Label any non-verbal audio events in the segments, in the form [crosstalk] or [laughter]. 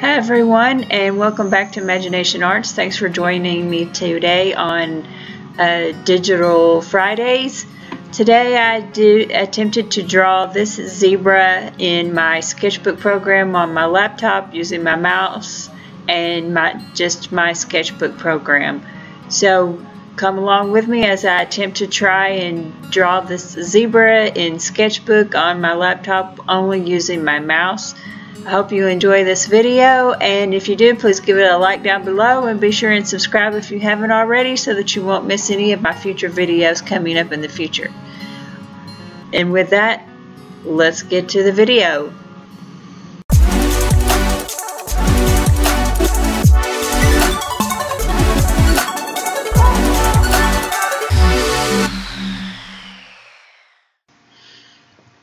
Hi everyone and welcome back to Imagination Arts. Thanks for joining me today on uh, Digital Fridays. Today I do, attempted to draw this zebra in my sketchbook program on my laptop using my mouse and my just my sketchbook program. So come along with me as I attempt to try and draw this zebra in sketchbook on my laptop only using my mouse. I hope you enjoy this video and if you do please give it a like down below and be sure and subscribe if you haven't already so that you won't miss any of my future videos coming up in the future. And with that, let's get to the video.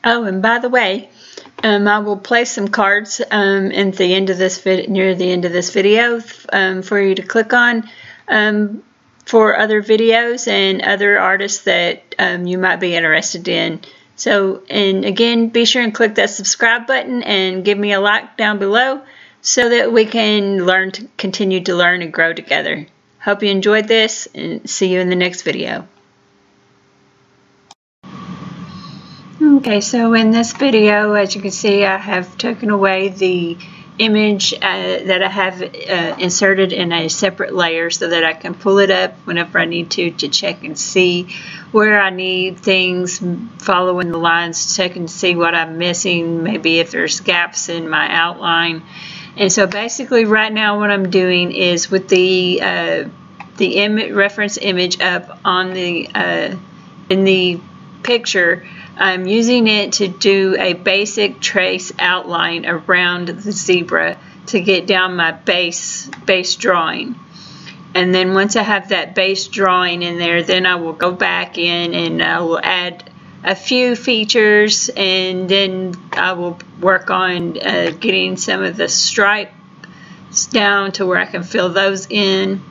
Oh, and by the way, um, I will place some cards um, at the end of this near the end of this video um, for you to click on um, for other videos and other artists that um, you might be interested in. So, and again, be sure and click that subscribe button and give me a like down below so that we can learn to continue to learn and grow together. Hope you enjoyed this and see you in the next video. Okay, so in this video, as you can see, I have taken away the image uh, that I have uh, inserted in a separate layer so that I can pull it up whenever I need to to check and see where I need things, following the lines, to check and see what I'm missing, maybe if there's gaps in my outline. And so basically right now what I'm doing is with the uh, the Im reference image up on the uh, in the picture, I'm using it to do a basic trace outline around the zebra to get down my base, base drawing. And then once I have that base drawing in there, then I will go back in and I will add a few features and then I will work on uh, getting some of the stripes down to where I can fill those in.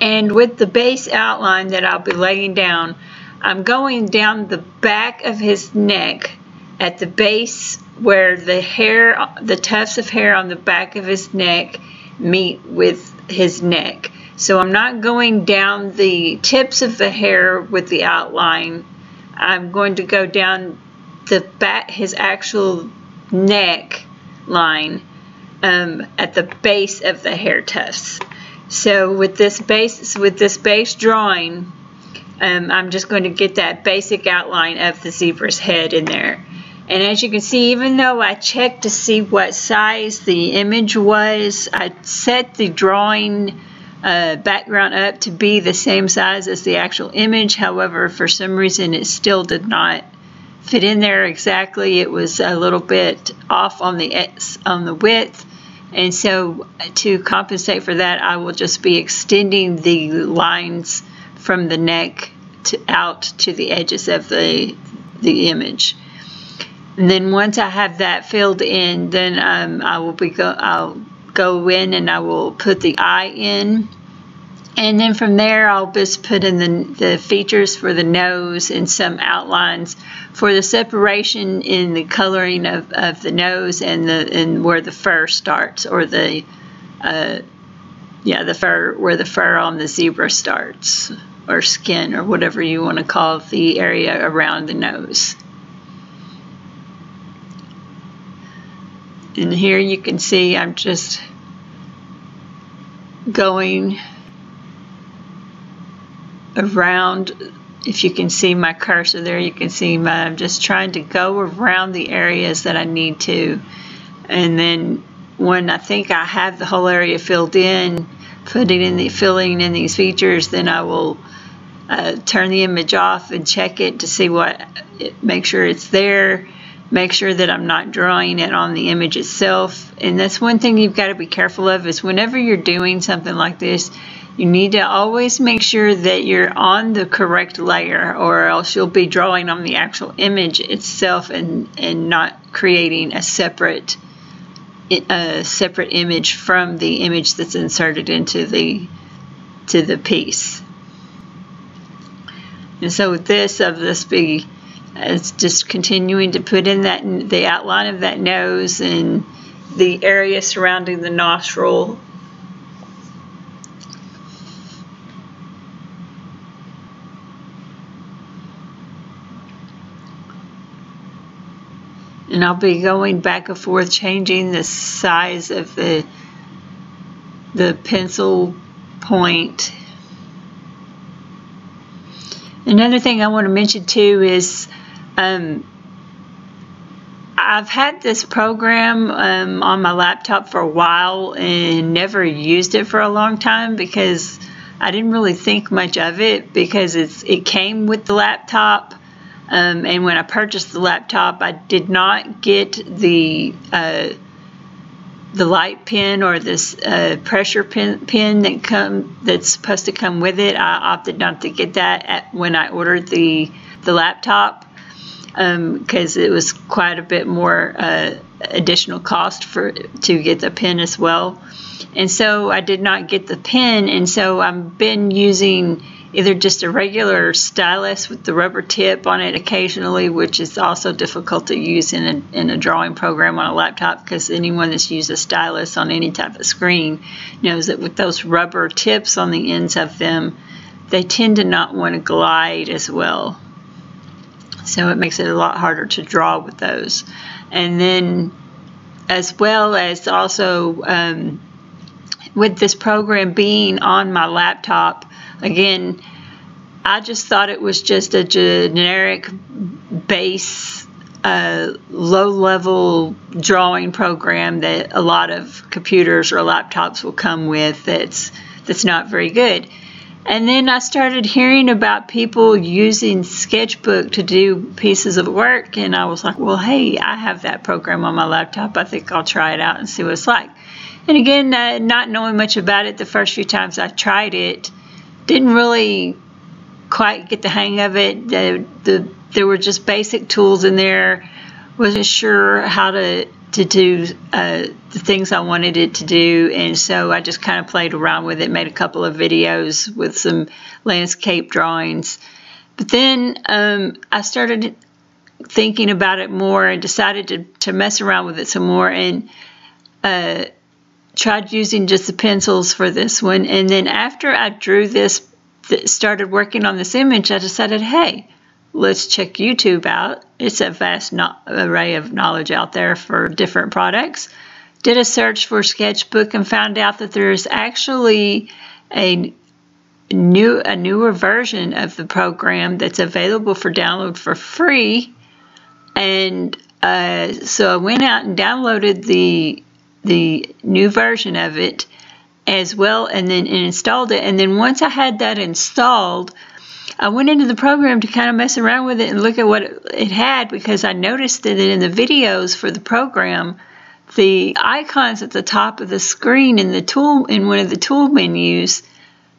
And with the base outline that I'll be laying down, I'm going down the back of his neck at the base where the hair, the tufts of hair on the back of his neck meet with his neck. So I'm not going down the tips of the hair with the outline. I'm going to go down the back, his actual neck line um, at the base of the hair tufts. So with this base, with this base drawing, um, I'm just going to get that basic outline of the zebra's head in there. And as you can see, even though I checked to see what size the image was, I set the drawing uh, background up to be the same size as the actual image. However, for some reason, it still did not fit in there exactly. It was a little bit off on the on the width. And so to compensate for that, I will just be extending the lines from the neck to out to the edges of the the image. And then once I have that filled in, then um, I will be go I'll go in and I will put the eye in. And then from there, I'll just put in the, the features for the nose and some outlines for the separation in the coloring of, of the nose and the and where the fur starts or the uh, yeah the fur where the fur on the zebra starts or skin or whatever you want to call the area around the nose. And here you can see I'm just going around if you can see my cursor there you can see my I'm just trying to go around the areas that I need to and then when I think I have the whole area filled in putting in the filling in these features then I will uh, turn the image off and check it to see what, make sure it's there, make sure that I'm not drawing it on the image itself. And that's one thing you've got to be careful of is whenever you're doing something like this, you need to always make sure that you're on the correct layer or else you'll be drawing on the actual image itself and, and not creating a separate a separate image from the image that's inserted into the to the piece. And so with this, of this be, it's just continuing to put in that the outline of that nose and the area surrounding the nostril. And I'll be going back and forth changing the size of the the pencil point another thing I want to mention too is um, I've had this program um, on my laptop for a while and never used it for a long time because I didn't really think much of it because it's it came with the laptop um, and when I purchased the laptop, I did not get the uh, the light pen or this uh, pressure pen, pen that come that's supposed to come with it. I opted not to get that at, when I ordered the the laptop because um, it was quite a bit more uh, additional cost for to get the pen as well. And so I did not get the pen, and so I've been using either just a regular stylus with the rubber tip on it occasionally, which is also difficult to use in a, in a drawing program on a laptop because anyone that's used a stylus on any type of screen knows that with those rubber tips on the ends of them, they tend to not want to glide as well. So it makes it a lot harder to draw with those. And then as well as also um, with this program being on my laptop, Again, I just thought it was just a generic base uh, low level drawing program that a lot of computers or laptops will come with that's that's not very good. And then I started hearing about people using Sketchbook to do pieces of work, and I was like, well, hey, I have that program on my laptop. I think I'll try it out and see what it's like. And again, uh, not knowing much about it the first few times I tried it, didn't really quite get the hang of it. The, the there were just basic tools in there. Wasn't sure how to to do uh, the things I wanted it to do, and so I just kind of played around with it. Made a couple of videos with some landscape drawings, but then um, I started thinking about it more and decided to to mess around with it some more and. Uh, tried using just the pencils for this one. And then after I drew this, started working on this image, I decided, hey, let's check YouTube out. It's a vast no array of knowledge out there for different products. Did a search for Sketchbook and found out that there's actually a new a newer version of the program that's available for download for free. And uh, so I went out and downloaded the the new version of it as well and then installed it. And then once I had that installed, I went into the program to kind of mess around with it and look at what it had because I noticed that in the videos for the program, the icons at the top of the screen in the tool in one of the tool menus,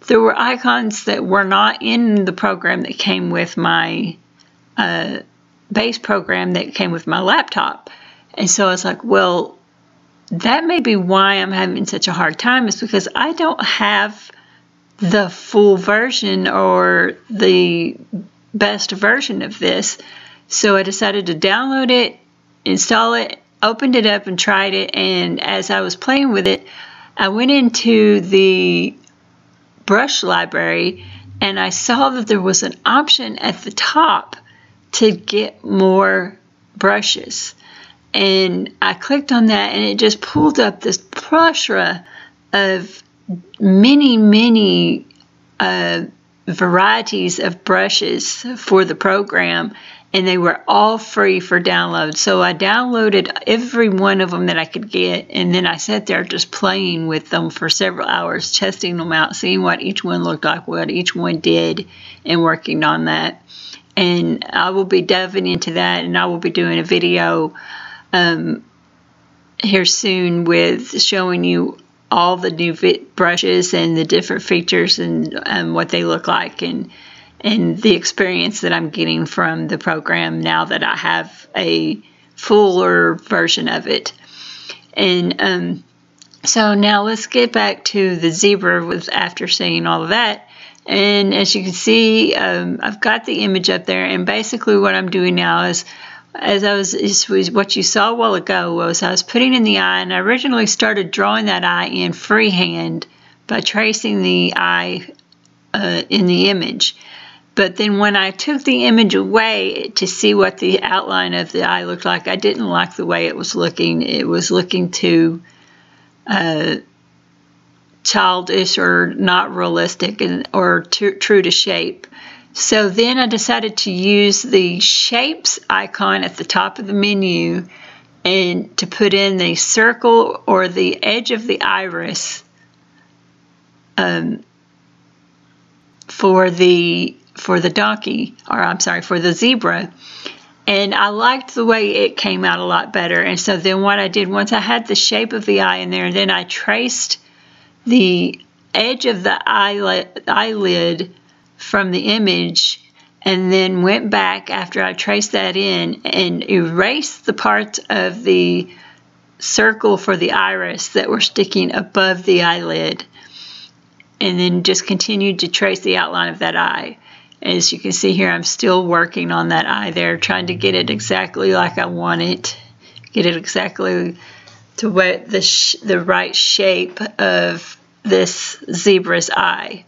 there were icons that were not in the program that came with my uh, base program that came with my laptop. And so I was like, well, that may be why I'm having such a hard time is because I don't have the full version or the best version of this. So I decided to download it, install it, opened it up and tried it. And as I was playing with it, I went into the brush library and I saw that there was an option at the top to get more brushes and I clicked on that and it just pulled up this plethora of many, many uh, varieties of brushes for the program and they were all free for download. So I downloaded every one of them that I could get, and then I sat there just playing with them for several hours, testing them out, seeing what each one looked like, what each one did, and working on that. And I will be diving into that, and I will be doing a video um, here soon with showing you all the new brushes and the different features and um, what they look like and and the experience that I'm getting from the program now that I have a fuller version of it. And um, so now let's get back to the zebra with after seeing all of that. And as you can see, um, I've got the image up there and basically what I'm doing now is as I was, this was what you saw a while ago was I was putting in the eye and I originally started drawing that eye in freehand by tracing the eye uh, in the image. But then when I took the image away to see what the outline of the eye looked like, I didn't like the way it was looking. It was looking too uh, childish or not realistic and, or too, true to shape. So then I decided to use the shapes icon at the top of the menu and to put in the circle or the edge of the iris um, for the for the donkey or I'm sorry for the zebra. And I liked the way it came out a lot better. And so then what I did once I had the shape of the eye in there then I traced the edge of the eyelid, eyelid from the image and then went back after I traced that in and erased the parts of the circle for the iris that were sticking above the eyelid and then just continued to trace the outline of that eye. As you can see here, I'm still working on that eye there, trying to get it exactly like I want it, get it exactly to what the, the right shape of this zebra's eye.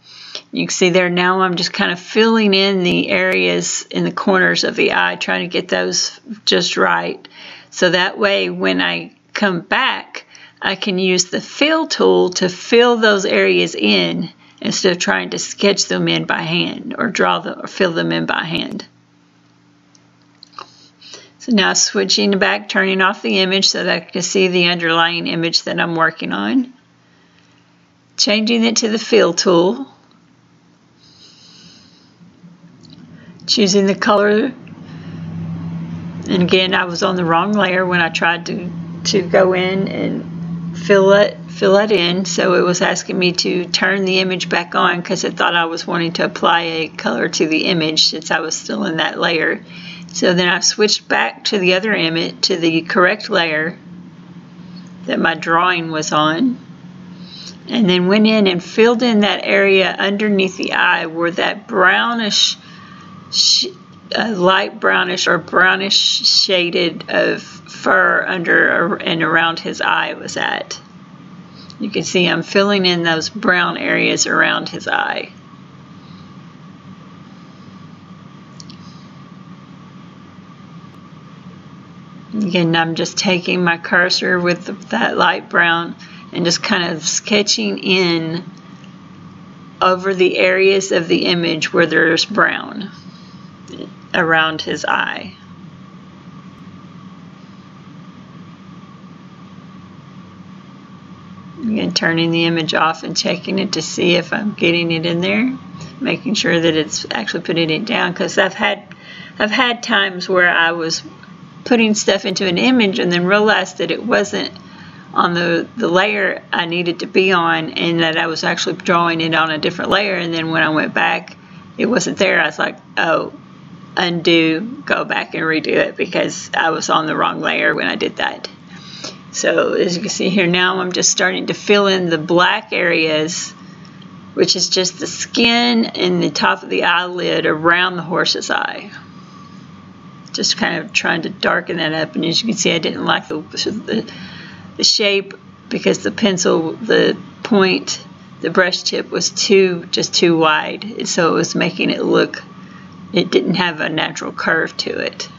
You can see there now I'm just kind of filling in the areas in the corners of the eye, trying to get those just right. So that way when I come back, I can use the fill tool to fill those areas in instead of trying to sketch them in by hand or draw them or fill them in by hand. So now switching back, turning off the image so that I can see the underlying image that I'm working on. Changing it to the fill tool. Choosing the color. And again I was on the wrong layer when I tried to to go in and fill it fill it in. So it was asking me to turn the image back on because it thought I was wanting to apply a color to the image since I was still in that layer. So then I switched back to the other image to the correct layer that my drawing was on and then went in and filled in that area underneath the eye where that brownish a uh, light brownish or brownish shaded of fur under and around his eye was at. You can see I'm filling in those brown areas around his eye. Again, I'm just taking my cursor with that light brown and just kind of sketching in over the areas of the image where there's brown around his eye. Again, turning the image off and checking it to see if I'm getting it in there, making sure that it's actually putting it down because I've had I've had times where I was putting stuff into an image and then realized that it wasn't on the, the layer I needed to be on and that I was actually drawing it on a different layer and then when I went back it wasn't there. I was like, oh, undo, go back and redo it because I was on the wrong layer when I did that. So as you can see here now, I'm just starting to fill in the black areas, which is just the skin and the top of the eyelid around the horse's eye. Just kind of trying to darken that up. And as you can see, I didn't like the, the, the shape because the pencil, the point, the brush tip was too, just too wide. So it was making it look it didn't have a natural curve to it.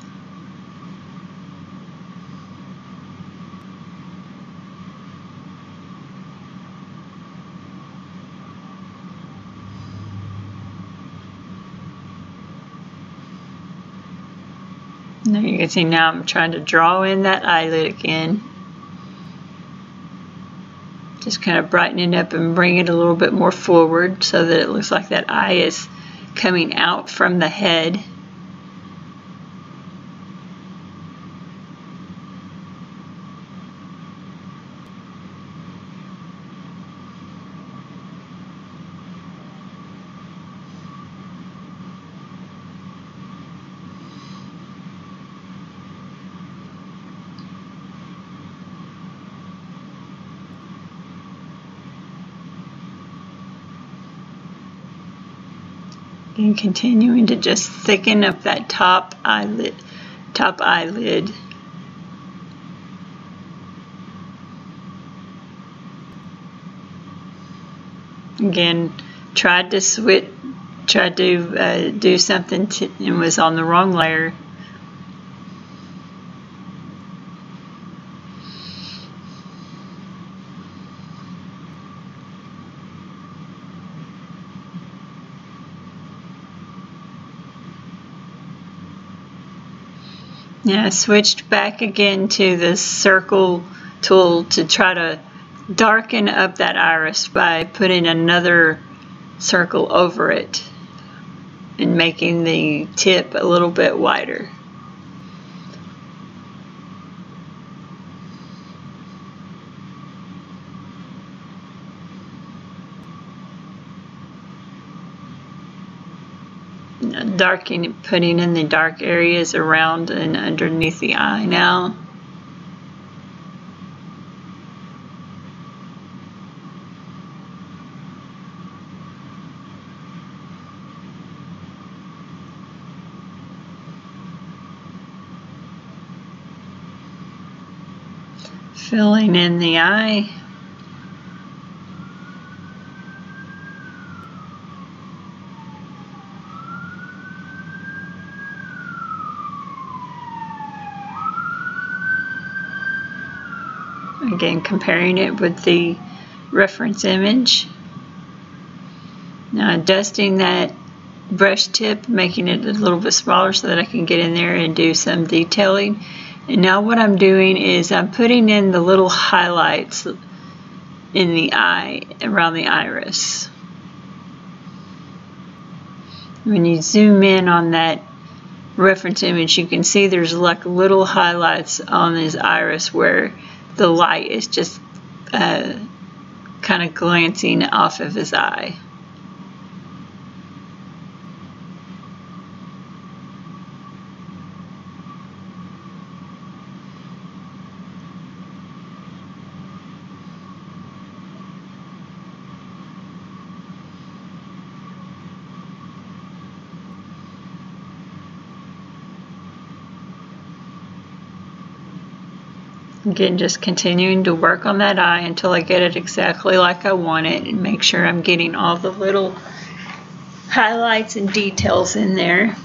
Now you can see now I'm trying to draw in that eyelid again. Just kind of brighten it up and bring it a little bit more forward so that it looks like that eye is coming out from the head. And continuing to just thicken up that top eyelid, top eyelid. Again, tried to switch, tried to uh, do something to, and was on the wrong layer. Yeah, I switched back again to the circle tool to try to darken up that iris by putting another circle over it and making the tip a little bit wider. Darking, putting in the dark areas around and underneath the eye now. Filling in the eye. Again, comparing it with the reference image. Now dusting that brush tip, making it a little bit smaller so that I can get in there and do some detailing. And now what I'm doing is I'm putting in the little highlights in the eye, around the iris. When you zoom in on that reference image, you can see there's like little highlights on his iris where the light is just uh, kind of glancing off of his eye. Again, just continuing to work on that eye until I get it exactly like I want it and make sure I'm getting all the little highlights and details in there.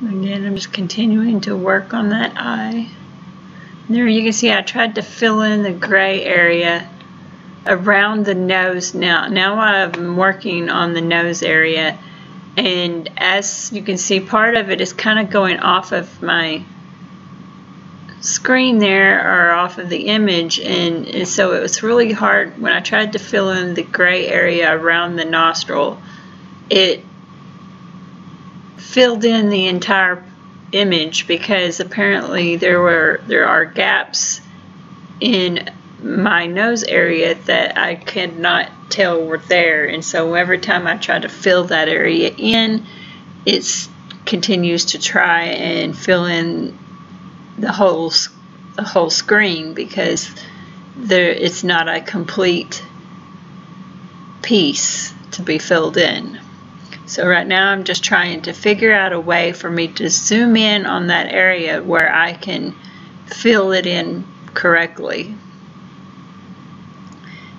Again, I'm just continuing to work on that eye. There you can see I tried to fill in the gray area around the nose now. Now I'm working on the nose area and as you can see part of it is kind of going off of my screen there or off of the image and, and so it was really hard when I tried to fill in the gray area around the nostril it filled in the entire image because apparently there were there are gaps in my nose area that I could not tell were there and so every time I try to fill that area in it continues to try and fill in the whole the whole screen because there it's not a complete piece to be filled in. So right now I'm just trying to figure out a way for me to zoom in on that area where I can fill it in correctly.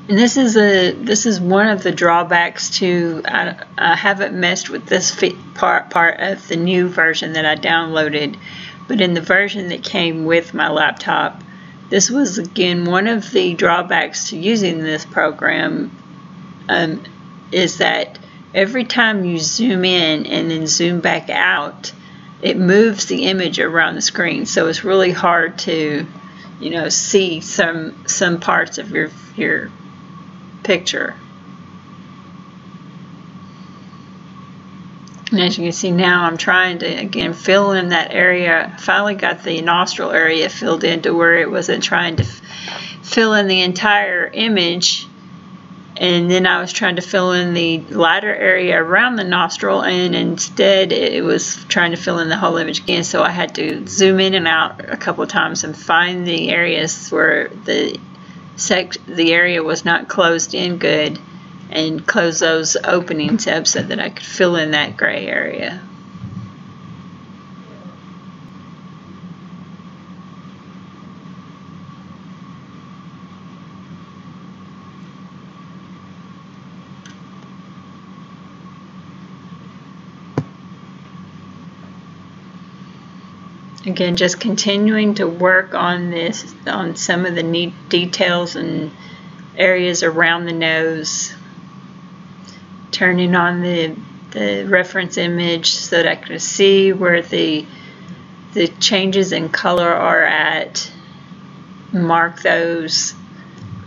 And this is a this is one of the drawbacks to I, I haven't messed with this part part of the new version that I downloaded, but in the version that came with my laptop, this was again one of the drawbacks to using this program um, is that every time you zoom in and then zoom back out, it moves the image around the screen. So it's really hard to, you know, see some some parts of your your picture. And as you can see now, I'm trying to, again, fill in that area. Finally got the nostril area filled in to where it wasn't trying to fill in the entire image and then I was trying to fill in the lighter area around the nostril and instead it was trying to fill in the whole image again so I had to zoom in and out a couple of times and find the areas where the sec the area was not closed in good and close those openings up so that I could fill in that gray area. Again just continuing to work on this on some of the neat details and areas around the nose turning on the the reference image so that I can see where the the changes in color are at mark those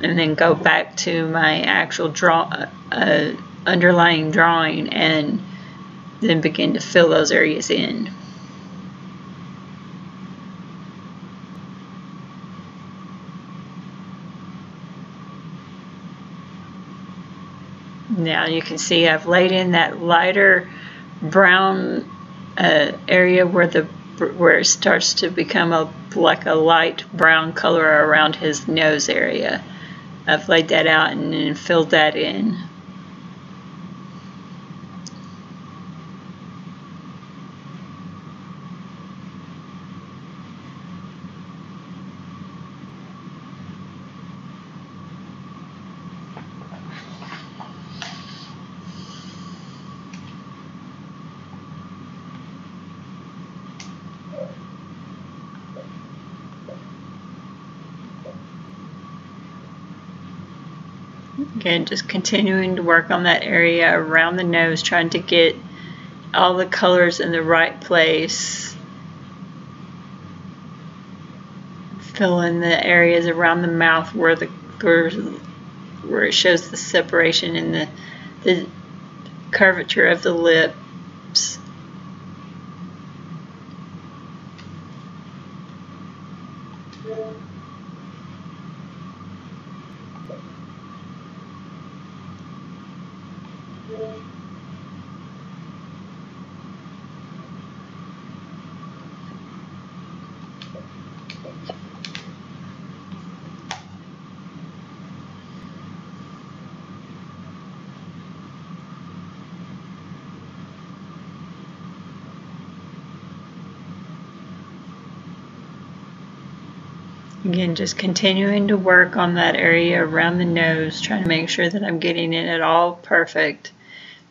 and then go back to my actual draw uh, underlying drawing and then begin to fill those areas in. Now you can see I've laid in that lighter brown uh, area where the where it starts to become a like a light brown color around his nose area. I've laid that out and then filled that in. Just continuing to work on that area around the nose, trying to get all the colors in the right place. Fill in the areas around the mouth where the where, where it shows the separation and the the curvature of the lips. Again, just continuing to work on that area around the nose, trying to make sure that I'm getting it at all perfect.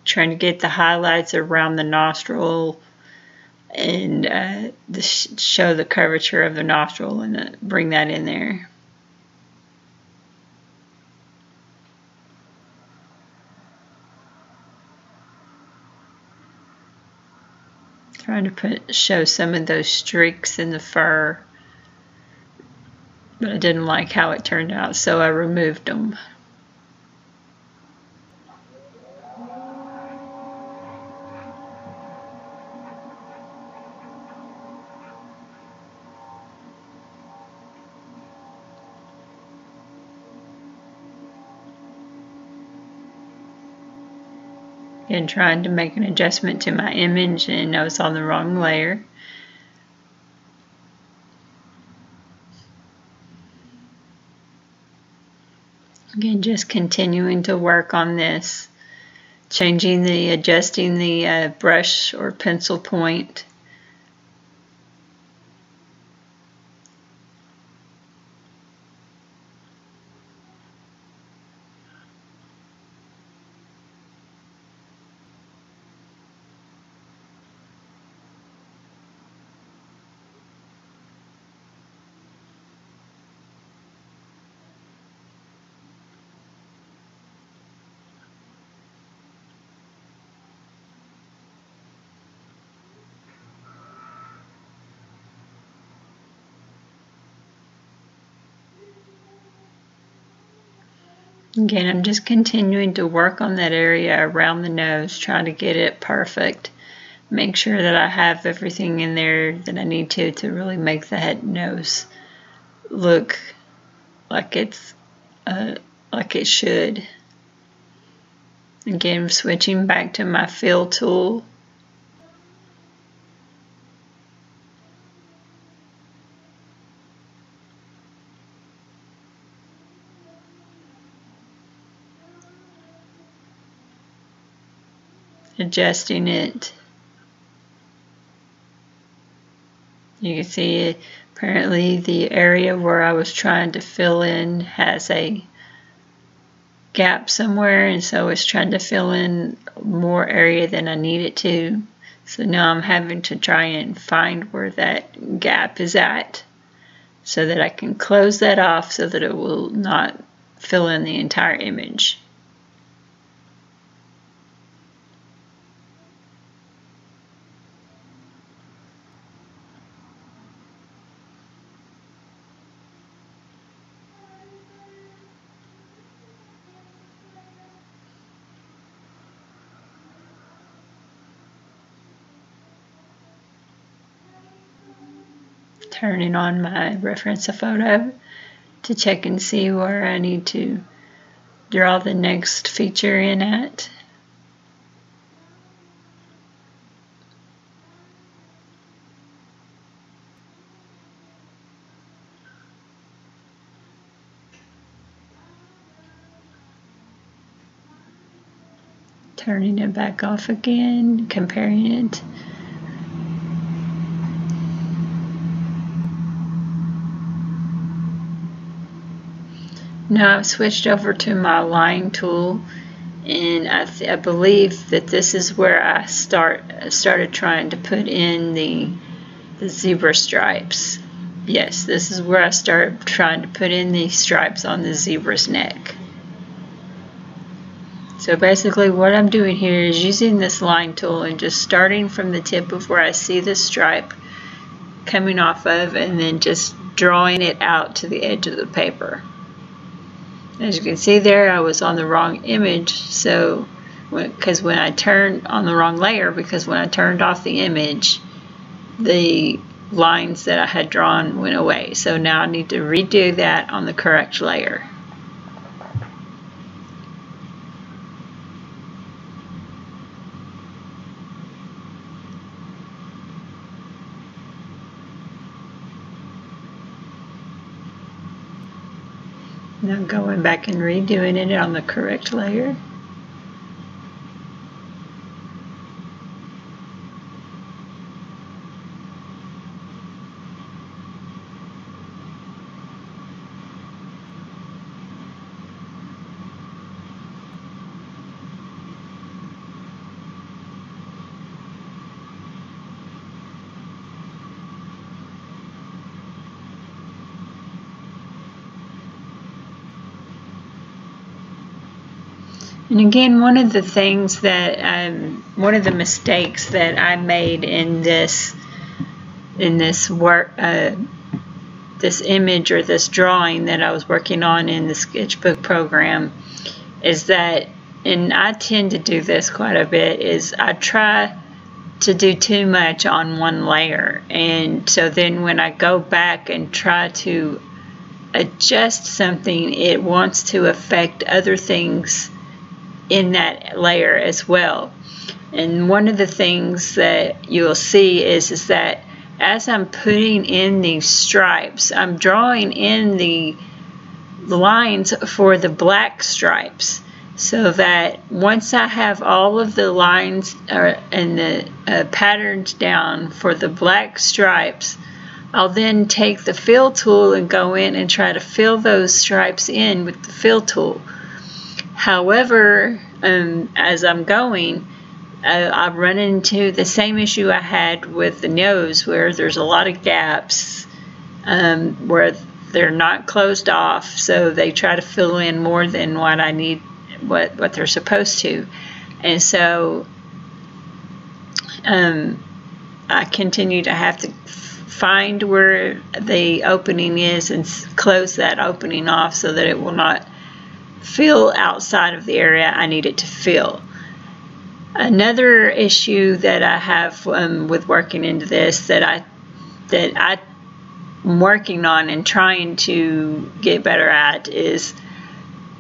Trying to get the highlights around the nostril and uh, show the curvature of the nostril and uh, bring that in there. Trying to put show some of those streaks in the fur but I didn't like how it turned out, so I removed them. and trying to make an adjustment to my image and I was on the wrong layer. Again, just continuing to work on this, changing the, adjusting the uh, brush or pencil point Again, I'm just continuing to work on that area around the nose, trying to get it perfect. Make sure that I have everything in there that I need to to really make that nose look like it's uh, like it should. Again, switching back to my fill tool. Adjusting it. You can see apparently the area where I was trying to fill in has a gap somewhere and so it's trying to fill in more area than I need it to. So now I'm having to try and find where that gap is at so that I can close that off so that it will not fill in the entire image. Turning on my reference a photo to check and see where I need to draw the next feature in at. Turning it back off again, comparing it Now I've switched over to my line tool and I, I, believe that this is where I start started trying to put in the, the zebra stripes. Yes, this is where I started trying to put in the stripes on the zebra's neck. So basically what I'm doing here is using this line tool and just starting from the tip of where I see the stripe coming off of and then just drawing it out to the edge of the paper. As you can see there, I was on the wrong image, so because when, when I turned on the wrong layer, because when I turned off the image, the lines that I had drawn went away. So now I need to redo that on the correct layer. Now going back and redoing it on the correct layer. And again, one of the things that um, one of the mistakes that I made in this in this work uh, this image or this drawing that I was working on in the sketchbook program is that and I tend to do this quite a bit is I try to do too much on one layer. And so then when I go back and try to adjust something it wants to affect other things in that layer as well. And one of the things that you'll see is, is that as I'm putting in these stripes, I'm drawing in the lines for the black stripes so that once I have all of the lines uh, and the uh, patterns down for the black stripes, I'll then take the fill tool and go in and try to fill those stripes in with the fill tool. However, um, as I'm going, uh, I've run into the same issue I had with the nose where there's a lot of gaps um, where they're not closed off, so they try to fill in more than what I need, what, what they're supposed to. And so um, I continue to have to find where the opening is and close that opening off so that it will not fill outside of the area I need it to fill. Another issue that I have um, with working into this that I that I'm working on and trying to get better at is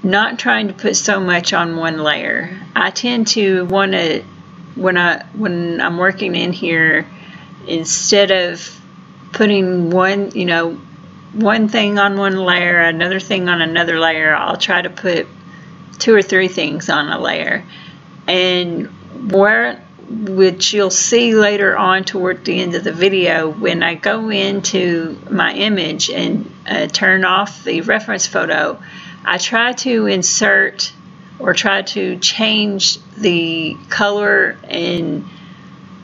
not trying to put so much on one layer. I tend to want to when I when I'm working in here instead of putting one, you know, one thing on one layer, another thing on another layer, I'll try to put two or three things on a layer. And where which you'll see later on toward the end of the video when I go into my image and uh, turn off the reference photo I try to insert or try to change the color and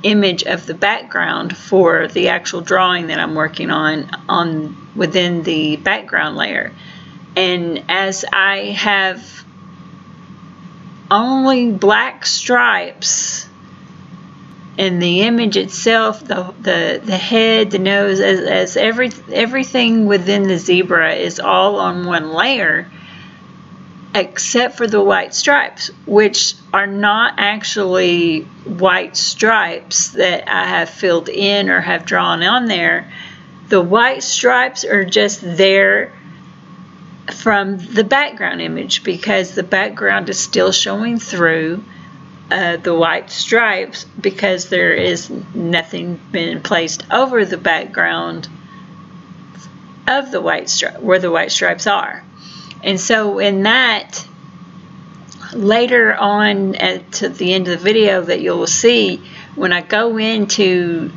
image of the background for the actual drawing that I'm working on on within the background layer and as I have only black stripes in the image itself the the, the head the nose as, as every everything within the zebra is all on one layer except for the white stripes, which are not actually white stripes that I have filled in or have drawn on there. The white stripes are just there from the background image because the background is still showing through uh, the white stripes because there is nothing been placed over the background of the white stripe where the white stripes are. And so in that, later on at to the end of the video that you'll see, when I go in to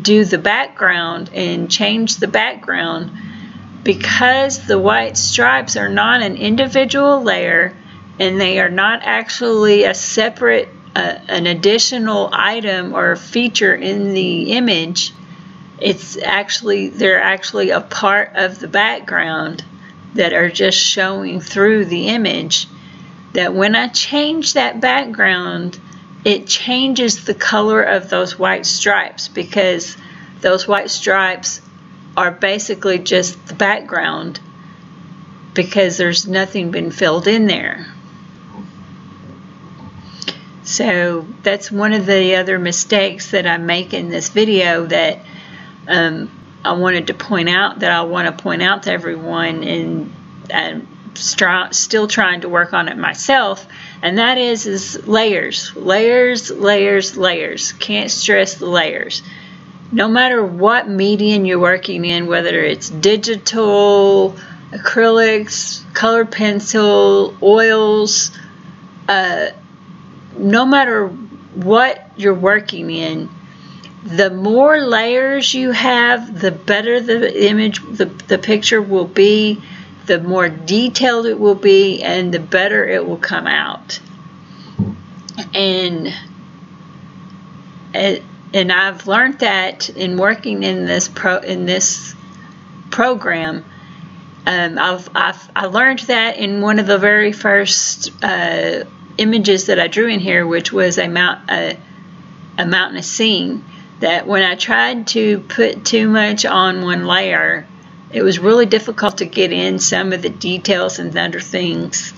do the background and change the background, because the white stripes are not an individual layer and they are not actually a separate, uh, an additional item or feature in the image, it's actually, they're actually a part of the background that are just showing through the image that when I change that background it changes the color of those white stripes because those white stripes are basically just the background because there's nothing been filled in there. So that's one of the other mistakes that I make in this video that um, I wanted to point out that I want to point out to everyone and I'm still trying to work on it myself and that is is layers. Layers layers layers. Can't stress the layers. No matter what medium you're working in whether it's digital acrylics colored pencil oils uh, no matter what you're working in the more layers you have, the better the image, the, the picture will be, the more detailed it will be, and the better it will come out. And and I've learned that in working in this pro in this program. Um, I've, I've I learned that in one of the very first uh, images that I drew in here, which was a mount a, a mountainous scene that when I tried to put too much on one layer, it was really difficult to get in some of the details and other things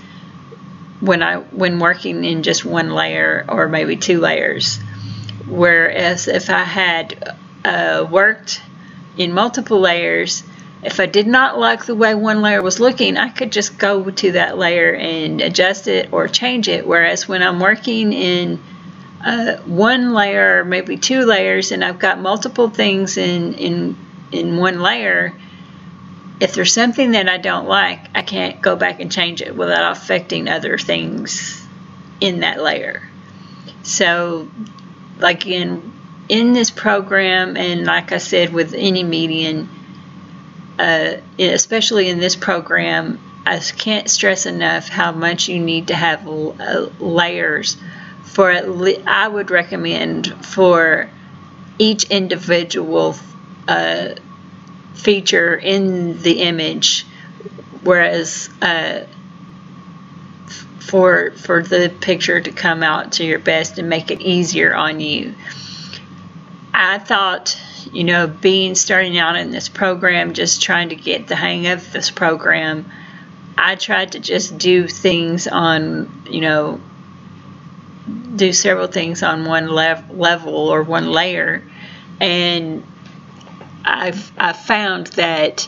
when I when working in just one layer or maybe two layers. Whereas if I had uh, worked in multiple layers, if I did not like the way one layer was looking, I could just go to that layer and adjust it or change it. Whereas when I'm working in uh, one layer, or maybe two layers, and I've got multiple things in, in, in one layer, if there's something that I don't like, I can't go back and change it without affecting other things in that layer. So, like in, in this program, and like I said, with any medium, uh, especially in this program, I can't stress enough how much you need to have uh, layers for at least, I would recommend for each individual uh, feature in the image, whereas uh, for for the picture to come out to your best and make it easier on you. I thought, you know, being starting out in this program, just trying to get the hang of this program, I tried to just do things on, you know, do several things on one lev level or one layer. And I've, I've found that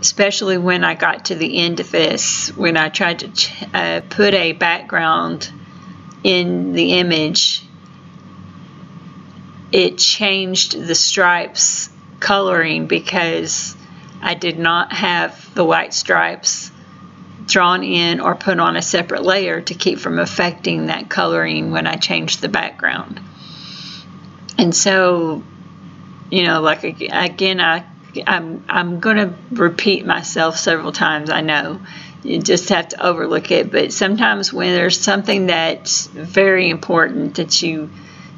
especially when I got to the end of this, when I tried to uh, put a background in the image, it changed the stripes coloring because I did not have the white stripes drawn in or put on a separate layer to keep from affecting that coloring when I changed the background. And so, you know, like again, I I'm I'm going to repeat myself several times. I know you just have to overlook it, but sometimes when there's something that's very important that you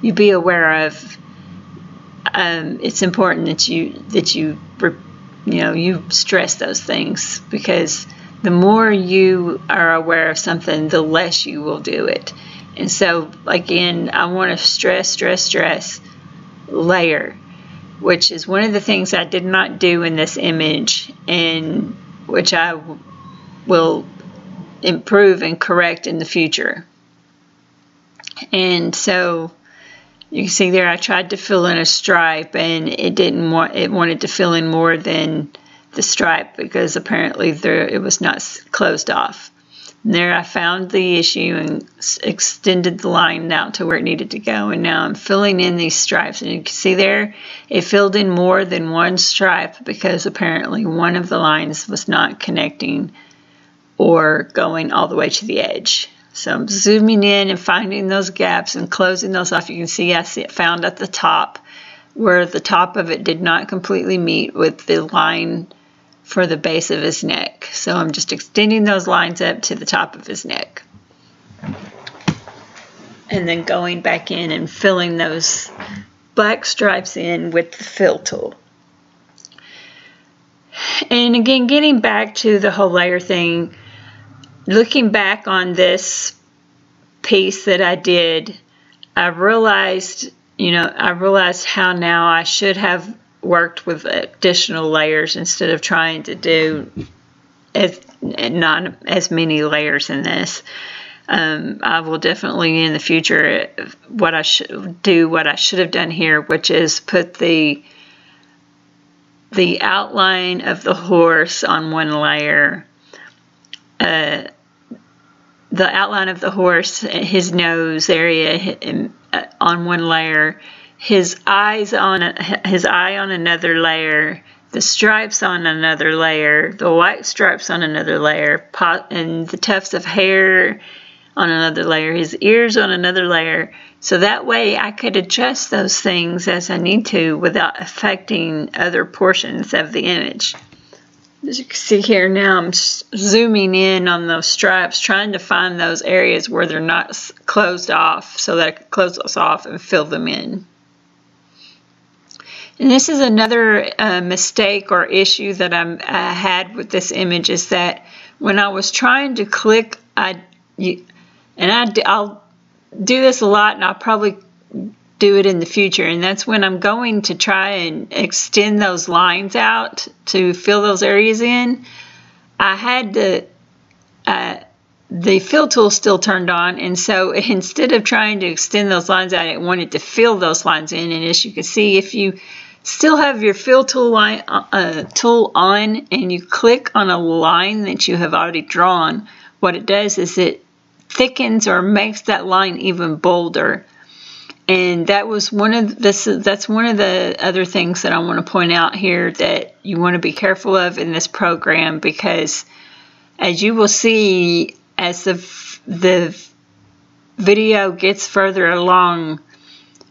you be aware of, um, it's important that you that you you know you stress those things because the more you are aware of something, the less you will do it. And so again, I want to stress, stress, stress, layer which is one of the things I did not do in this image and which I will improve and correct in the future. And so you can see there I tried to fill in a stripe and it didn't want it wanted to fill in more than the stripe because apparently there it was not closed off. There I found the issue and extended the line out to where it needed to go. And now I'm filling in these stripes. And you can see there, it filled in more than one stripe because apparently one of the lines was not connecting or going all the way to the edge. So I'm zooming in and finding those gaps and closing those off. You can see I it found at the top where the top of it did not completely meet with the line for the base of his neck. So I'm just extending those lines up to the top of his neck. And then going back in and filling those black stripes in with the fill tool. And again, getting back to the whole layer thing, looking back on this piece that I did, I realized, you know, I realized how now I should have worked with additional layers instead of trying to do as not as many layers in this. Um, I will definitely in the future what I should do what I should have done here, which is put the the outline of the horse on one layer, uh, the outline of the horse, his nose area uh, on one layer, his eyes on a, his eye on another layer, the stripes on another layer, the white stripes on another layer, and the tufts of hair on another layer, his ears on another layer. So that way I could adjust those things as I need to without affecting other portions of the image. As you can see here now, I'm zooming in on those stripes, trying to find those areas where they're not closed off so that I can close those off and fill them in. And this is another uh, mistake or issue that I'm, I had with this image is that when I was trying to click, I, you, and I, I'll do this a lot and I'll probably do it in the future. And that's when I'm going to try and extend those lines out to fill those areas in. I had the, uh, the fill tool still turned on. And so [laughs] instead of trying to extend those lines out, it wanted to fill those lines in. And as you can see, if you still have your fill tool, line, uh, tool on and you click on a line that you have already drawn, what it does is it thickens or makes that line even bolder. And that was one of this. That's one of the other things that I want to point out here that you want to be careful of in this program because, as you will see, as the the video gets further along,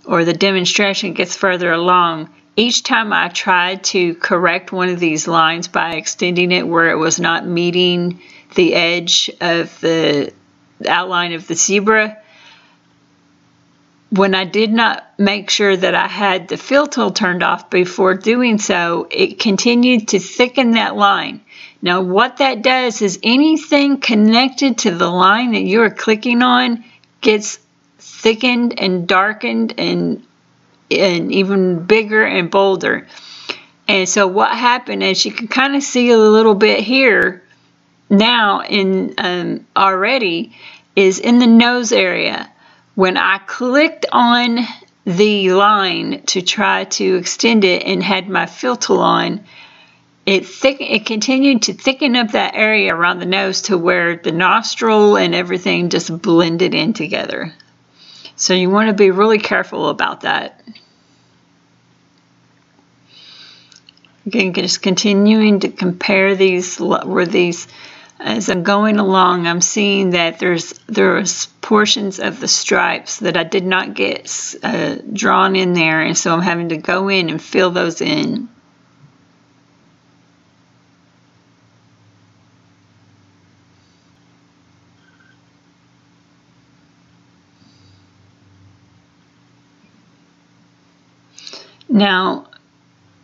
or the demonstration gets further along, each time I tried to correct one of these lines by extending it where it was not meeting the edge of the outline of the zebra, when I did not make sure that I had the fill tool turned off before doing so, it continued to thicken that line. Now what that does is anything connected to the line that you are clicking on gets thickened and darkened and and even bigger and bolder. And so what happened is you can kind of see a little bit here now in um, already is in the nose area. When I clicked on the line to try to extend it and had my fill tool on, it thick it continued to thicken up that area around the nose to where the nostril and everything just blended in together. So you want to be really careful about that. Again, just continuing to compare these where these as I'm going along, I'm seeing that there's there's portions of the stripes that I did not get uh, drawn in there, and so I'm having to go in and fill those in. Now,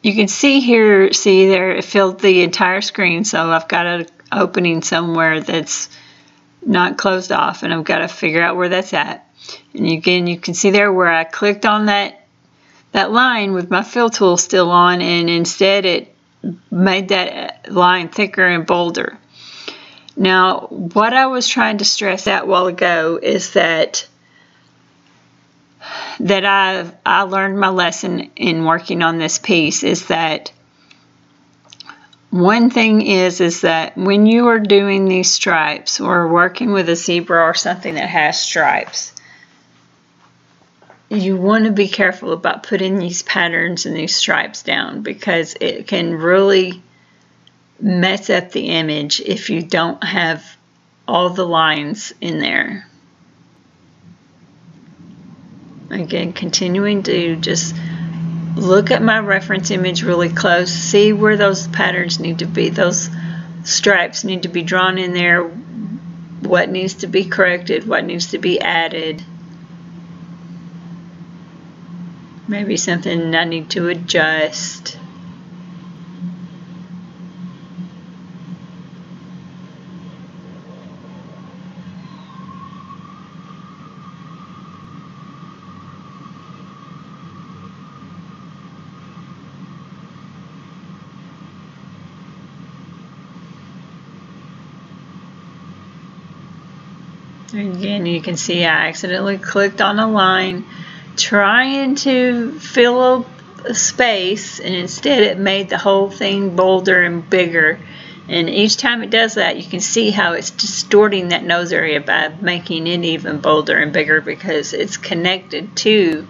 you can see here, see there, it filled the entire screen, so I've got an opening somewhere that's not closed off, and I've got to figure out where that's at. And again, you can see there where I clicked on that, that line with my fill tool still on, and instead it made that line thicker and bolder. Now, what I was trying to stress out while ago is that that I I learned my lesson in working on this piece is that one thing is is that when you are doing these stripes or working with a zebra or something that has stripes you want to be careful about putting these patterns and these stripes down because it can really mess up the image if you don't have all the lines in there. Again, continuing to just look at my reference image really close, see where those patterns need to be, those stripes need to be drawn in there, what needs to be corrected, what needs to be added. Maybe something I need to adjust. Again, you can see I accidentally clicked on a line trying to fill a space and instead it made the whole thing bolder and bigger. And each time it does that, you can see how it's distorting that nose area by making it even bolder and bigger because it's connected to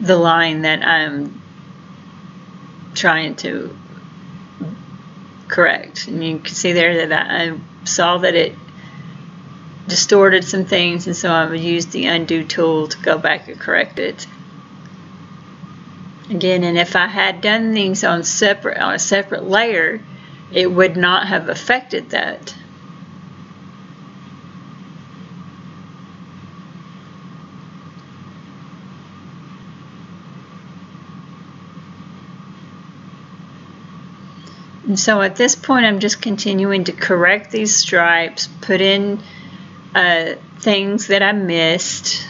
the line that I'm trying to correct. And you can see there that I saw that it distorted some things and so I would use the undo tool to go back and correct it. Again, and if I had done things on separate on a separate layer, it would not have affected that. And so at this point, I'm just continuing to correct these stripes, put in uh, things that I missed,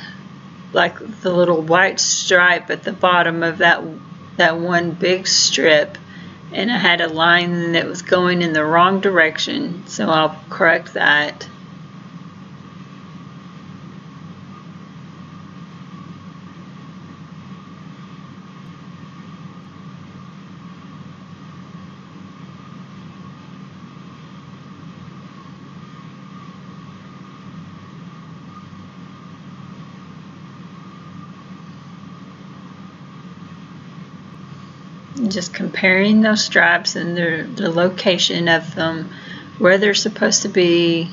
like the little white stripe at the bottom of that that one big strip. And I had a line that was going in the wrong direction so I'll correct that just comparing those stripes and the, the location of them, where they're supposed to be.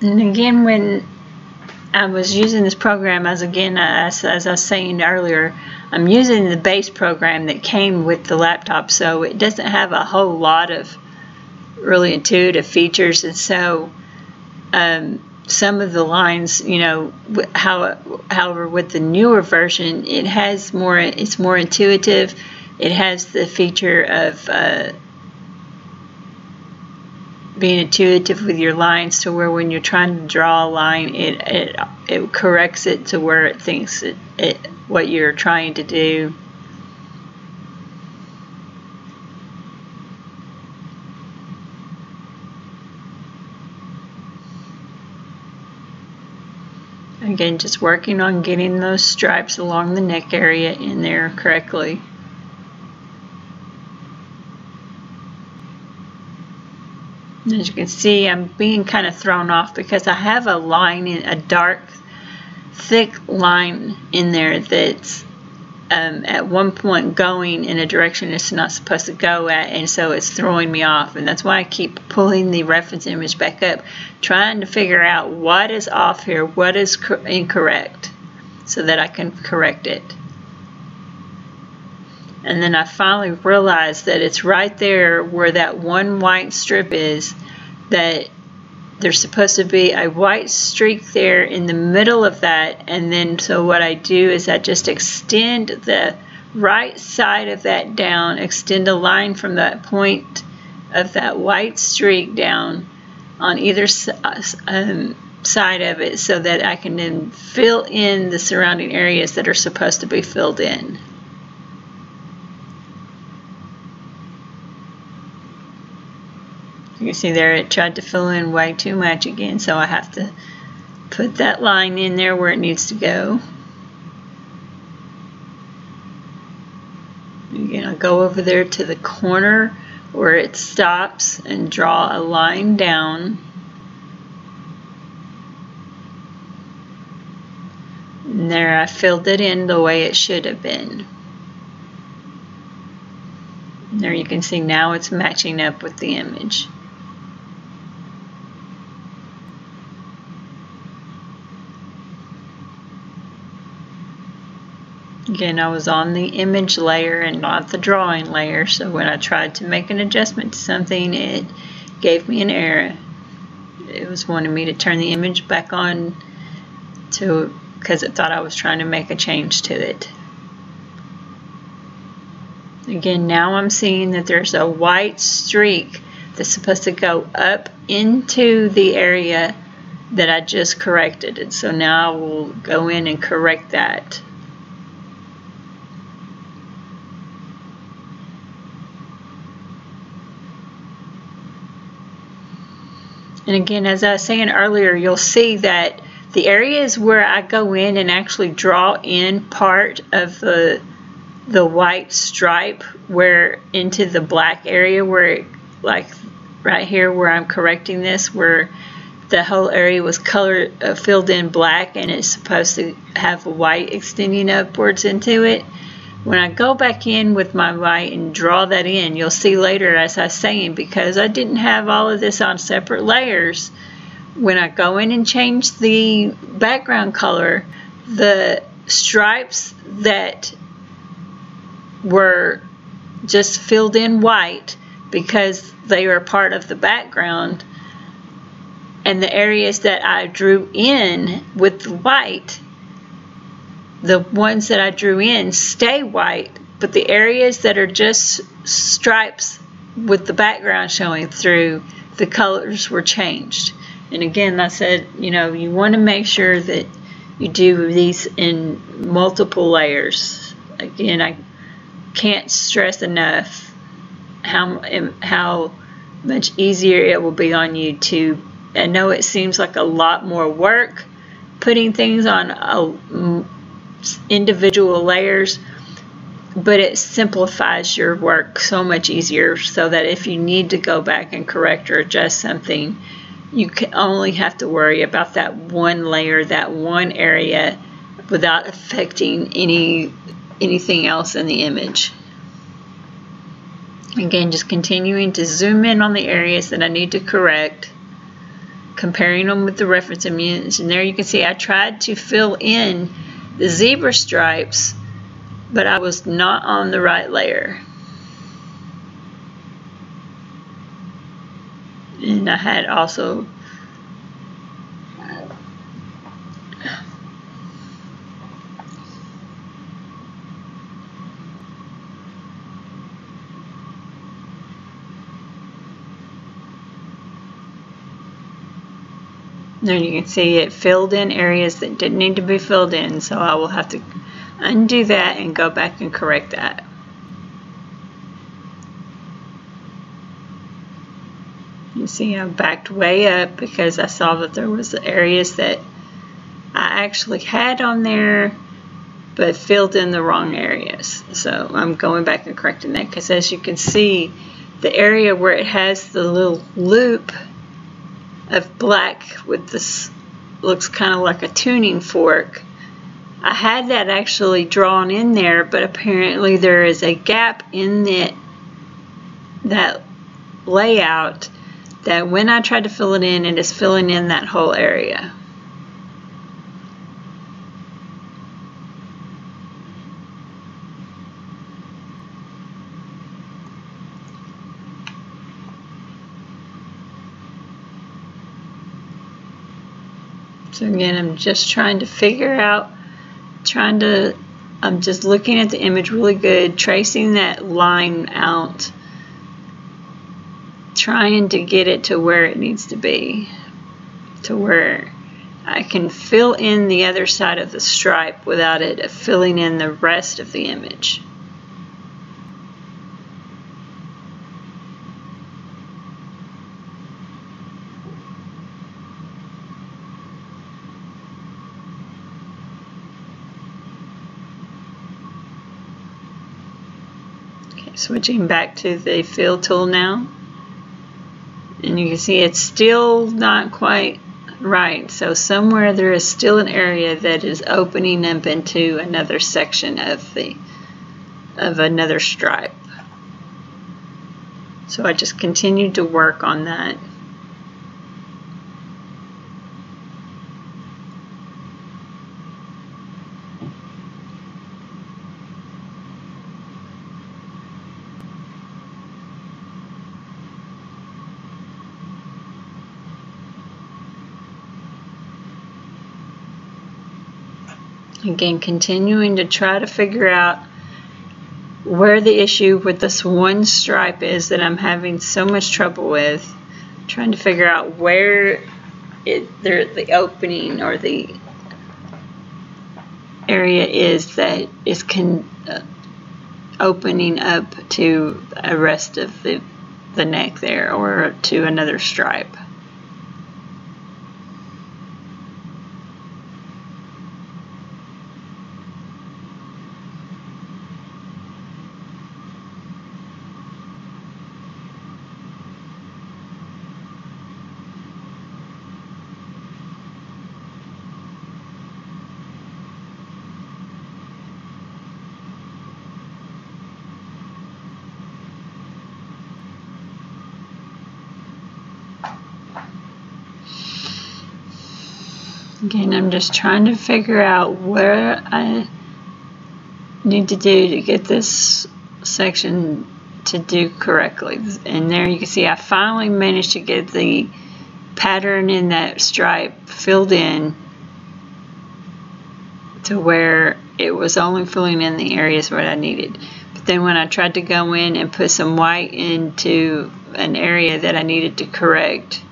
And again, when I was using this program, as again, as, as I was saying earlier, I'm using the base program that came with the laptop, so it doesn't have a whole lot of really intuitive features, and so um, some of the lines, you know, how, however, with the newer version, it has more, it's more intuitive. It has the feature of uh, being intuitive with your lines to where when you're trying to draw a line, it it, it corrects it to where it thinks it, it what you're trying to do. Again, just working on getting those stripes along the neck area in there correctly. As you can see, I'm being kind of thrown off because I have a line, in a dark, thick line in there that's um, at one point going in a direction it's not supposed to go at, and so it's throwing me off. And that's why I keep pulling the reference image back up, trying to figure out what is off here, what is incorrect, so that I can correct it. And then I finally realized that it's right there where that one white strip is that there's supposed to be a white streak there in the middle of that. And then so what I do is I just extend the right side of that down, extend a line from that point of that white streak down on either um, side of it so that I can then fill in the surrounding areas that are supposed to be filled in. You can see there it tried to fill in way too much again, so I have to put that line in there where it needs to go. Again, I'll go over there to the corner where it stops and draw a line down. And there I filled it in the way it should have been. There you can see now it's matching up with the image. Again, I was on the image layer and not the drawing layer, so when I tried to make an adjustment to something, it gave me an error. It was wanting me to turn the image back on to because it thought I was trying to make a change to it. Again, now I'm seeing that there's a white streak that's supposed to go up into the area that I just corrected. And so now I will go in and correct that. And again, as I was saying earlier, you'll see that the areas where I go in and actually draw in part of the the white stripe where into the black area where it, like right here where I'm correcting this where the whole area was colored uh, filled in black and it's supposed to have white extending upwards into it when I go back in with my white and draw that in, you'll see later as I saying, because I didn't have all of this on separate layers, when I go in and change the background color, the stripes that were just filled in white because they are part of the background and the areas that I drew in with the white the ones that I drew in stay white, but the areas that are just stripes with the background showing through, the colors were changed. And again, I said, you know, you want to make sure that you do these in multiple layers. Again, I can't stress enough how how much easier it will be on you to. I know it seems like a lot more work putting things on a individual layers, but it simplifies your work so much easier so that if you need to go back and correct or adjust something, you can only have to worry about that one layer, that one area without affecting any anything else in the image. Again, just continuing to zoom in on the areas that I need to correct, comparing them with the reference image, and there you can see I tried to fill in the zebra stripes, but I was not on the right layer. And I had also There you can see it filled in areas that didn't need to be filled in, so I will have to undo that and go back and correct that. You see I backed way up because I saw that there was areas that I actually had on there but filled in the wrong areas. So I'm going back and correcting that because as you can see the area where it has the little loop of black with this looks kind of like a tuning fork. I had that actually drawn in there but apparently there is a gap in it that layout that when I tried to fill it in it is filling in that whole area So again, I'm just trying to figure out, trying to, I'm just looking at the image really good, tracing that line out, trying to get it to where it needs to be, to where I can fill in the other side of the stripe without it filling in the rest of the image. Switching back to the fill tool now. And you can see it's still not quite right. So somewhere there is still an area that is opening up into another section of the of another stripe. So I just continued to work on that Again, continuing to try to figure out where the issue with this one stripe is that I'm having so much trouble with. Trying to figure out where it, there, the opening or the area is that is uh, opening up to a rest of the, the neck there or to another stripe. Again, I'm just trying to figure out where I need to do to get this section to do correctly. And there you can see I finally managed to get the pattern in that stripe filled in to where it was only filling in the areas where I needed. But then when I tried to go in and put some white into an area that I needed to correct,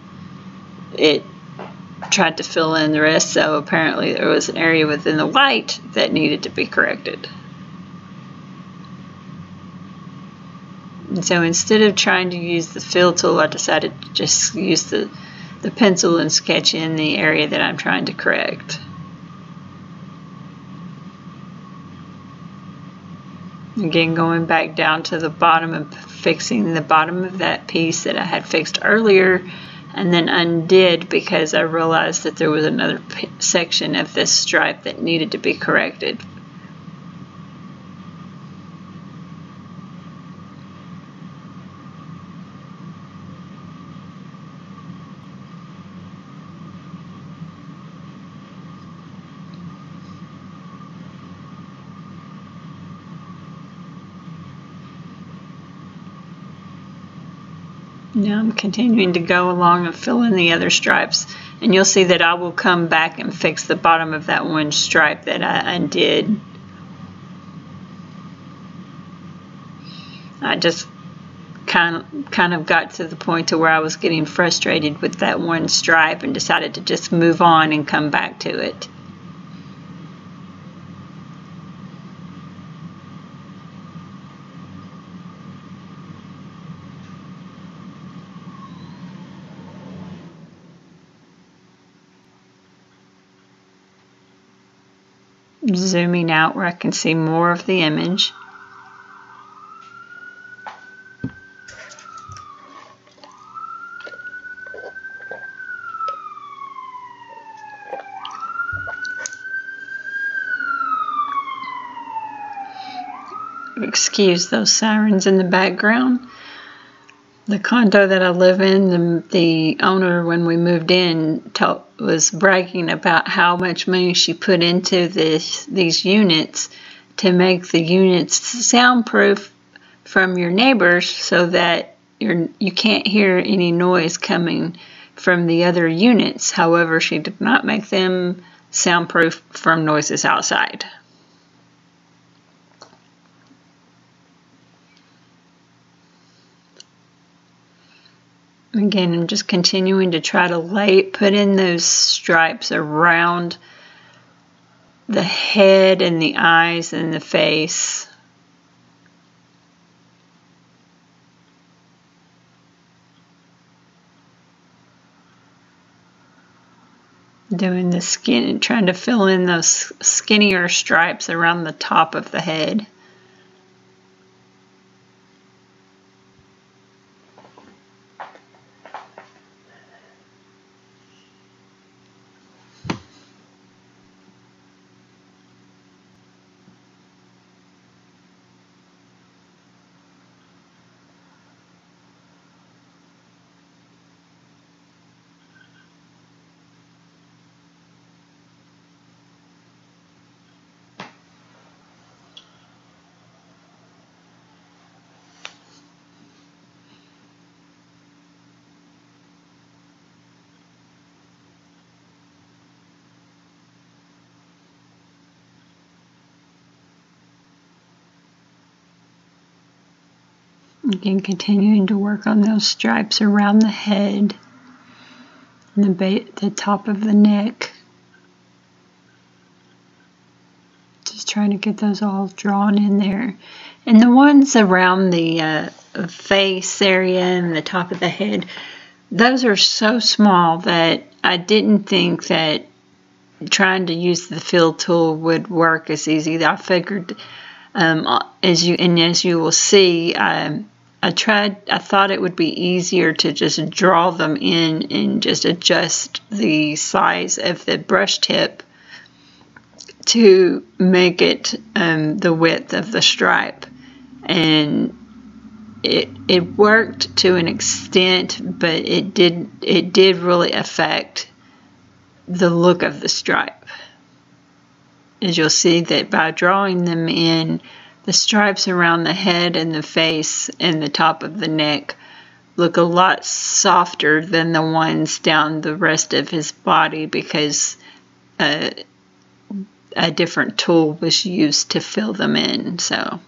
it tried to fill in the rest, so apparently there was an area within the white that needed to be corrected. And so instead of trying to use the fill tool, I decided to just use the, the pencil and sketch in the area that I'm trying to correct. Again, going back down to the bottom and fixing the bottom of that piece that I had fixed earlier and then undid because I realized that there was another section of this stripe that needed to be corrected. Now I'm continuing to go along and fill in the other stripes and you'll see that I will come back and fix the bottom of that one stripe that I undid. I just kind of kind of got to the point to where I was getting frustrated with that one stripe and decided to just move on and come back to it. Zooming out where I can see more of the image. Excuse those sirens in the background. The condo that I live in, the, the owner, when we moved in, was bragging about how much money she put into this, these units to make the units soundproof from your neighbors so that you're, you can't hear any noise coming from the other units. However, she did not make them soundproof from noises outside. Again, I'm just continuing to try to lay, put in those stripes around the head and the eyes and the face. Doing the skin, and trying to fill in those skinnier stripes around the top of the head. Again, continuing to work on those stripes around the head and the, the top of the neck. Just trying to get those all drawn in there. And the ones around the uh, face area and the top of the head, those are so small that I didn't think that trying to use the fill tool would work as easy. I figured, um, as you and as you will see, um, I tried, I thought it would be easier to just draw them in and just adjust the size of the brush tip to make it um, the width of the stripe. And it, it worked to an extent, but it did, it did really affect the look of the stripe. As you'll see that by drawing them in, the stripes around the head and the face and the top of the neck look a lot softer than the ones down the rest of his body because uh, a different tool was used to fill them in. So.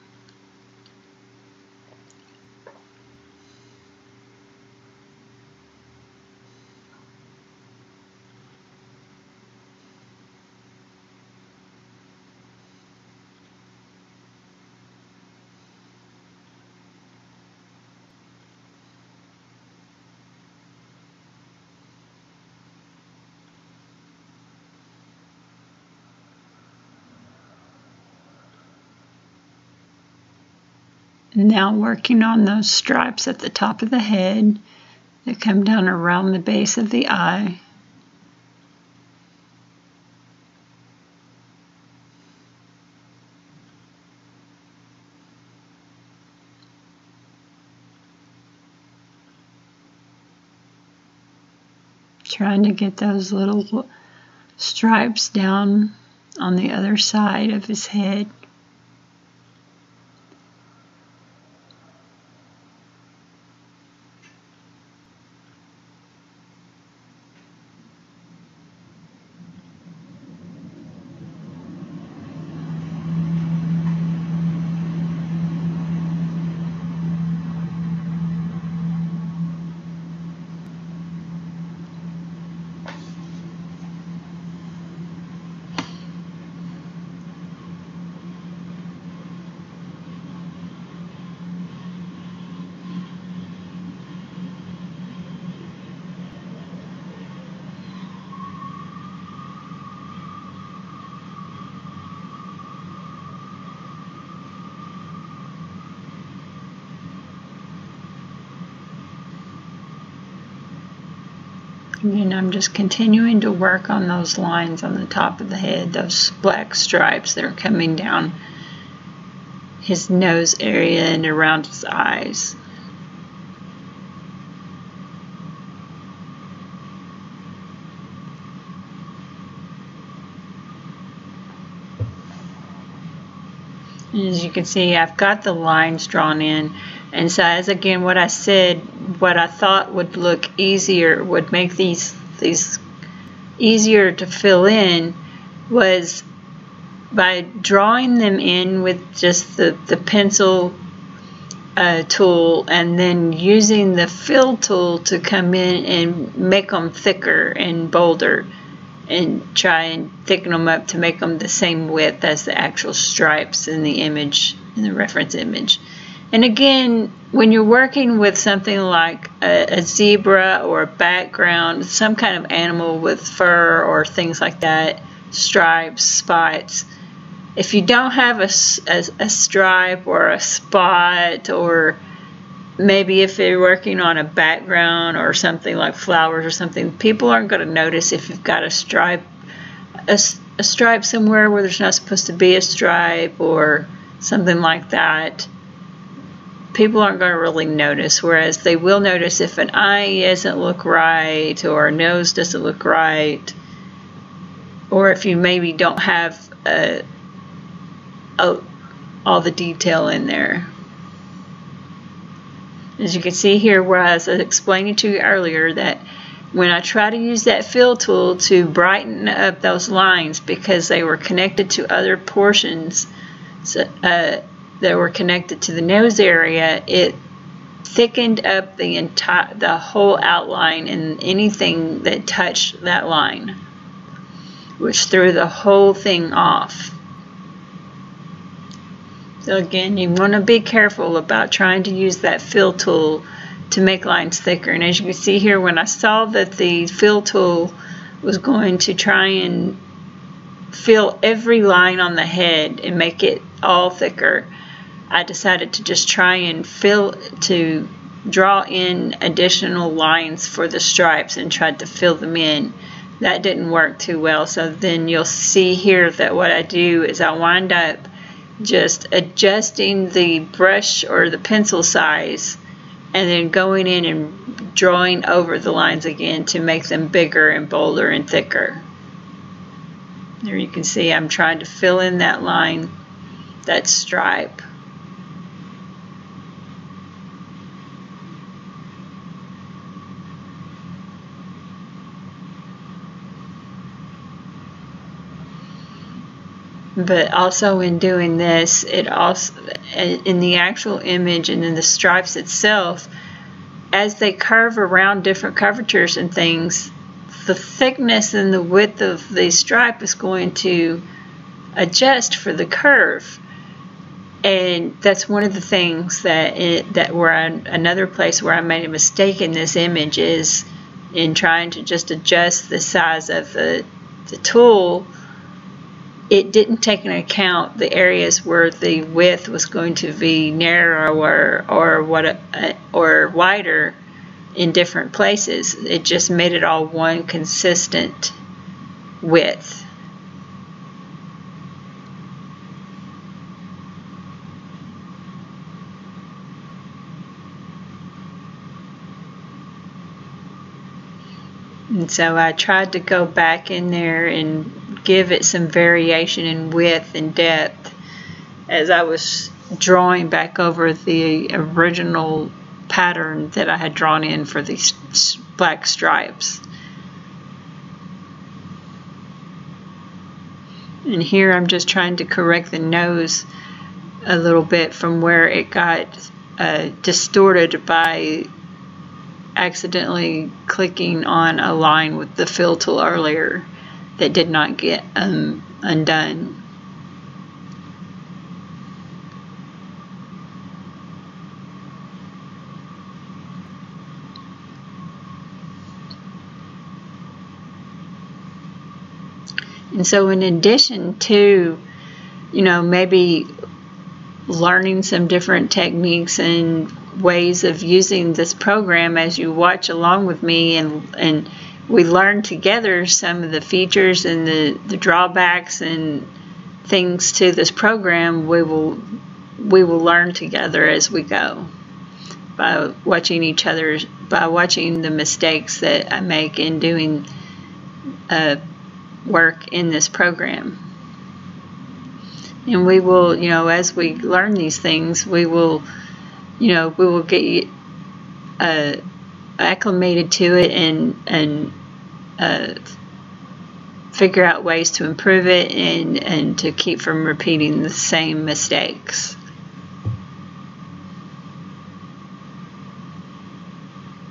Now working on those stripes at the top of the head that come down around the base of the eye. Trying to get those little stripes down on the other side of his head. Just continuing to work on those lines on the top of the head, those black stripes that are coming down his nose area and around his eyes. as you can see I've got the lines drawn in and so as again what I said what I thought would look easier would make these these easier to fill in was by drawing them in with just the, the pencil uh, tool and then using the fill tool to come in and make them thicker and bolder and try and thicken them up to make them the same width as the actual stripes in the image, in the reference image. And again, when you're working with something like a, a, zebra or a background, some kind of animal with fur or things like that, stripes, spots, if you don't have a, a, a stripe or a spot or maybe if you're working on a background or something like flowers or something, people aren't going to notice if you've got a stripe, a, a stripe somewhere where there's not supposed to be a stripe or something like that. People aren't going to really notice, whereas they will notice if an eye doesn't look right or a nose doesn't look right, or if you maybe don't have a, a, all the detail in there. As you can see here where I was explaining to you earlier that when I try to use that fill tool to brighten up those lines because they were connected to other portions so, uh, that were connected to the nose area, it thickened up the entire the whole outline and anything that touched that line, which threw the whole thing off. So again, you want to be careful about trying to use that fill tool to make lines thicker. And as you can see here, when I saw that the fill tool was going to try and fill every line on the head and make it all thicker, I decided to just try and fill, to draw in additional lines for the stripes and tried to fill them in. That didn't work too well. So then you'll see here that what I do is I wind up just adjusting the brush or the pencil size and then going in and drawing over the lines again to make them bigger and bolder and thicker. There you can see I'm trying to fill in that line, that stripe. But also in doing this it also in the actual image and in the stripes itself as they curve around different curvatures and things the thickness and the width of the stripe is going to adjust for the curve. And that's one of the things that it, that where I, another place where I made a mistake in this image is in trying to just adjust the size of the, the tool it didn't take into account the areas where the width was going to be narrower or what uh, or wider in different places. It just made it all one consistent width. And so I tried to go back in there and give it some variation in width and depth as I was drawing back over the original pattern that I had drawn in for these black stripes. And here I'm just trying to correct the nose a little bit from where it got uh, distorted by accidentally clicking on a line with the fill tool earlier that did not get um, undone. And so in addition to, you know, maybe learning some different techniques and ways of using this program as you watch along with me and, and we learn together some of the features and the, the drawbacks and things to this program, we will we will learn together as we go by watching each other, by watching the mistakes that I make in doing uh, work in this program. And we will, you know, as we learn these things, we will, you know, we will get uh, acclimated to it and and uh, figure out ways to improve it and and to keep from repeating the same mistakes.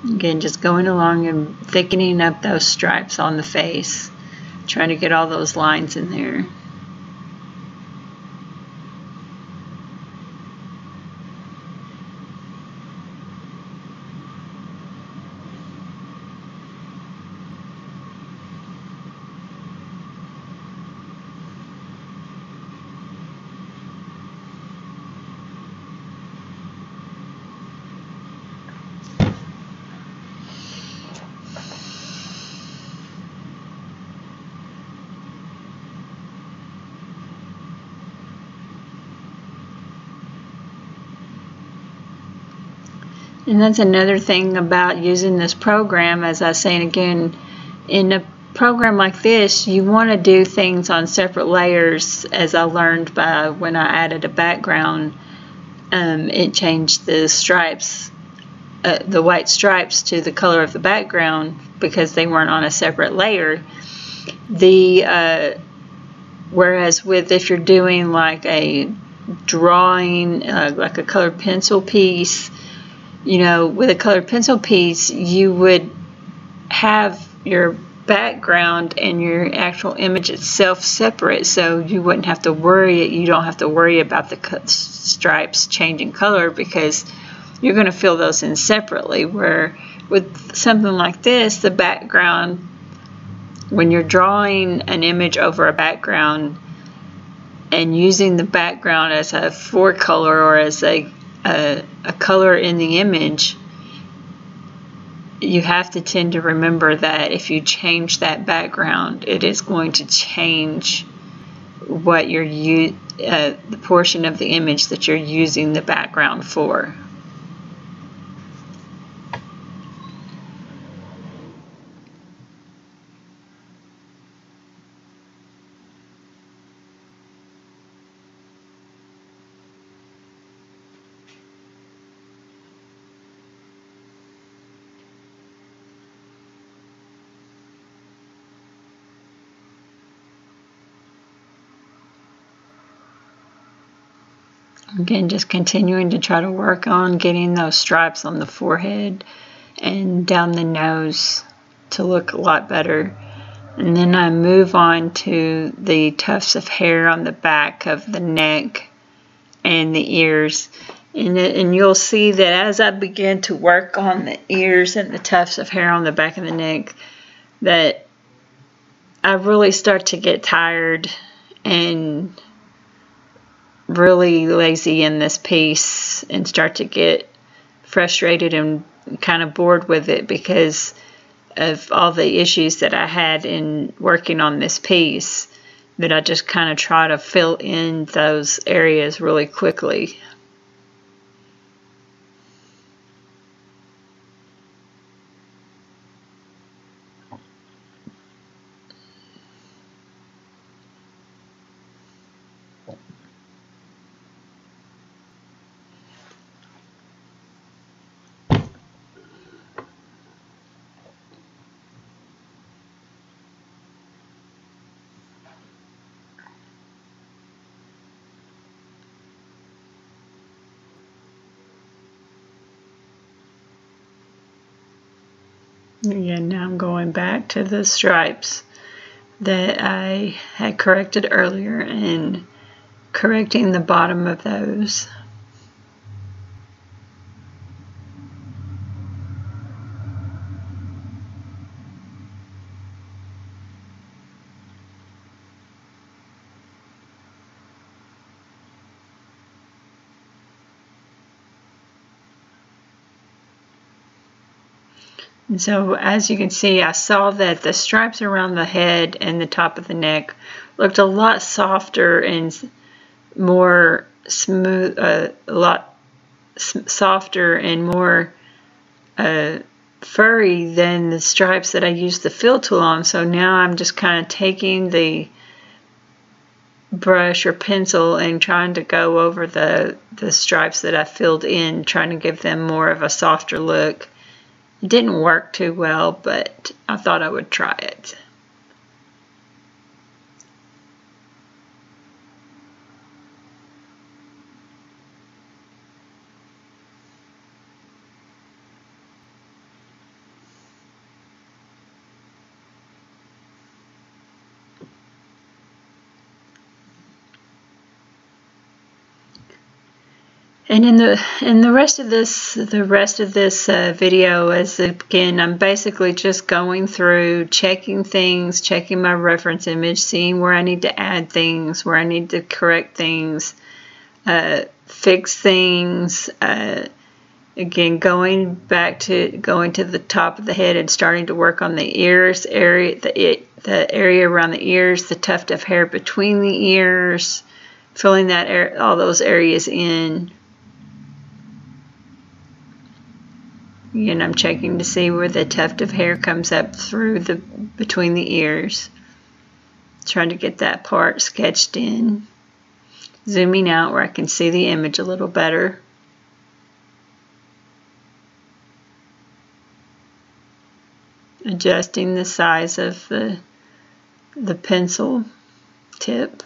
Again, just going along and thickening up those stripes on the face, trying to get all those lines in there. And that's another thing about using this program, as I was saying again, in a program like this, you want to do things on separate layers, as I learned by when I added a background, um, it changed the stripes, uh, the white stripes to the color of the background because they weren't on a separate layer. The uh, Whereas with if you're doing like a drawing, uh, like a colored pencil piece, you know, with a colored pencil piece, you would have your background and your actual image itself separate so you wouldn't have to worry you don't have to worry about the stripes changing color because you're going to fill those in separately where with something like this the background when you're drawing an image over a background and using the background as a four color or as a a, a color in the image, you have to tend to remember that if you change that background, it is going to change what you're uh, the portion of the image that you're using the background for. Again, just continuing to try to work on getting those stripes on the forehead and down the nose to look a lot better. And then I move on to the tufts of hair on the back of the neck and the ears. And, and you'll see that as I begin to work on the ears and the tufts of hair on the back of the neck, that I really start to get tired and really lazy in this piece and start to get frustrated and kind of bored with it because of all the issues that I had in working on this piece that I just kind of try to fill in those areas really quickly. Again, now I'm back to the stripes that I had corrected earlier and correcting the bottom of those. And so as you can see, I saw that the stripes around the head and the top of the neck looked a lot softer and more smooth, uh, a lot softer and more uh, furry than the stripes that I used the fill tool on. So now I'm just kind of taking the brush or pencil and trying to go over the, the stripes that I filled in, trying to give them more of a softer look. It didn't work too well, but I thought I would try it. And in the in the rest of this the rest of this uh, video is again I'm basically just going through checking things, checking my reference image, seeing where I need to add things, where I need to correct things, uh, fix things. Uh, again, going back to going to the top of the head and starting to work on the ears area, the the area around the ears, the tuft of hair between the ears, filling that all those areas in and I'm checking to see where the tuft of hair comes up through the between the ears. Trying to get that part sketched in. Zooming out where I can see the image a little better. Adjusting the size of the the pencil tip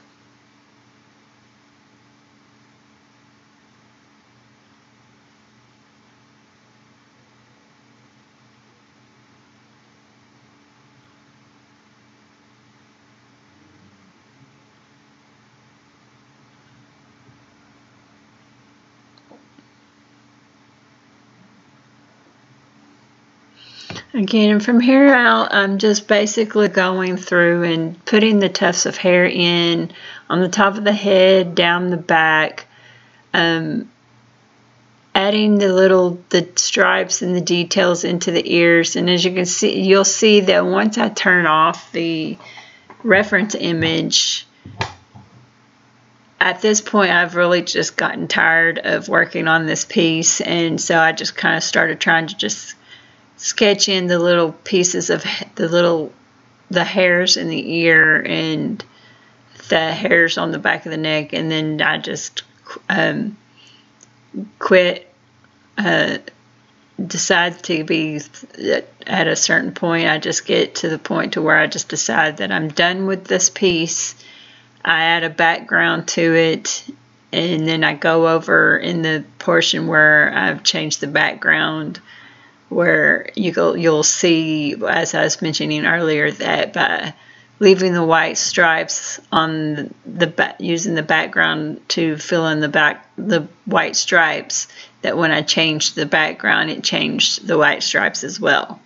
Again, and from here out, I'm just basically going through and putting the tufts of hair in on the top of the head, down the back, um, adding the little the stripes and the details into the ears. And as you can see, you'll see that once I turn off the reference image, at this point, I've really just gotten tired of working on this piece. And so I just kind of started trying to just sketch in the little pieces of the little the hairs in the ear and the hairs on the back of the neck. And then I just um, quit uh, decide to be at a certain point. I just get to the point to where I just decide that I'm done with this piece. I add a background to it and then I go over in the portion where I've changed the background where you go, you'll see, as I was mentioning earlier, that by leaving the white stripes on the using the background to fill in the back the white stripes, that when I changed the background, it changed the white stripes as well.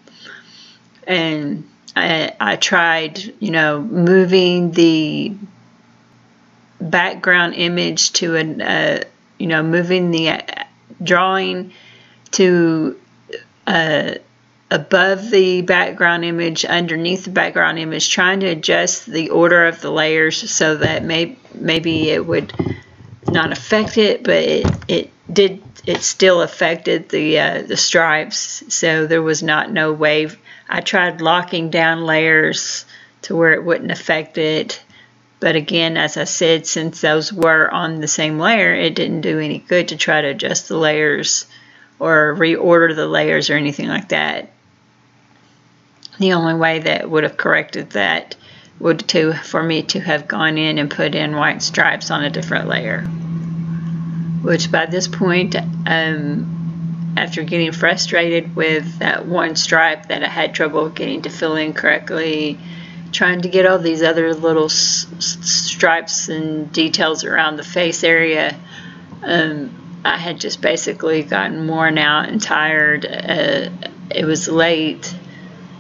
And I, I tried, you know, moving the background image to a, uh, you know, moving the uh, drawing to uh, above the background image, underneath the background image, trying to adjust the order of the layers so that may, maybe it would not affect it, but it, it did, it still affected the, uh, the stripes, so there was not no way. I tried locking down layers to where it wouldn't affect it, but again, as I said, since those were on the same layer, it didn't do any good to try to adjust the layers or reorder the layers or anything like that. The only way that would have corrected that would to for me to have gone in and put in white stripes on a different layer. Which by this point, um, after getting frustrated with that one stripe that I had trouble getting to fill in correctly, trying to get all these other little stripes and details around the face area, um, I had just basically gotten worn out and tired. Uh, it was late.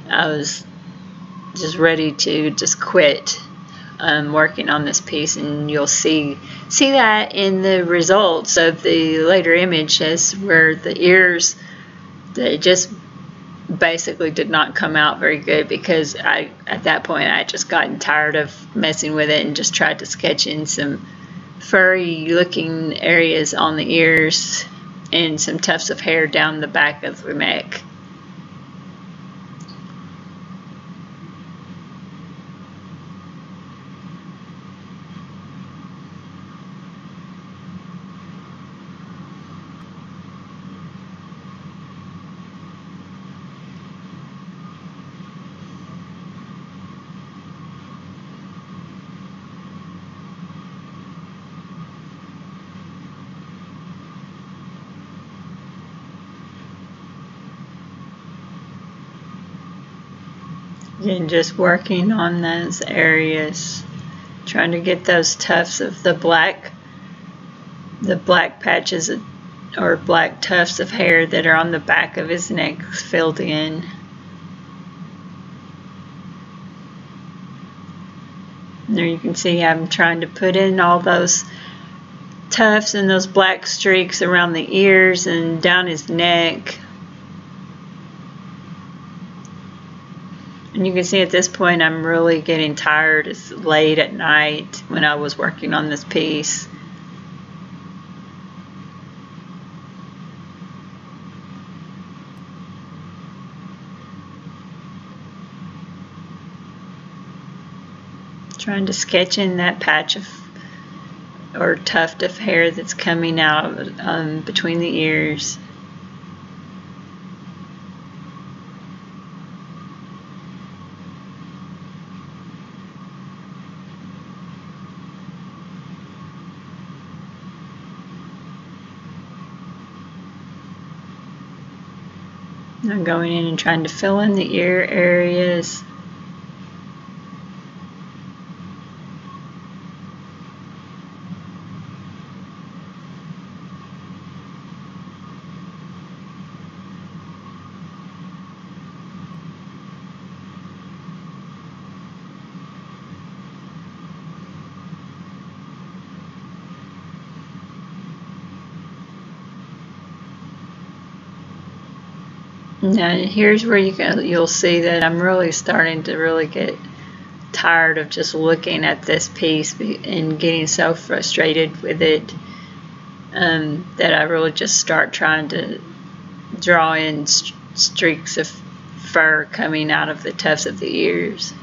I was just ready to just quit um, working on this piece, and you'll see see that in the results of the later images where the ears they just basically did not come out very good because I at that point I had just gotten tired of messing with it and just tried to sketch in some furry looking areas on the ears and some tufts of hair down the back of the neck. And just working on those areas trying to get those tufts of the black the black patches or black tufts of hair that are on the back of his neck filled in. There you can see I'm trying to put in all those tufts and those black streaks around the ears and down his neck And you can see at this point I'm really getting tired. It's late at night when I was working on this piece. Trying to sketch in that patch of or tuft of hair that's coming out um, between the ears. I'm going in and trying to fill in the ear areas. Now here's where you can, you'll see that I'm really starting to really get tired of just looking at this piece and getting so frustrated with it um, that I really just start trying to draw in st streaks of fur coming out of the tufts of the ears.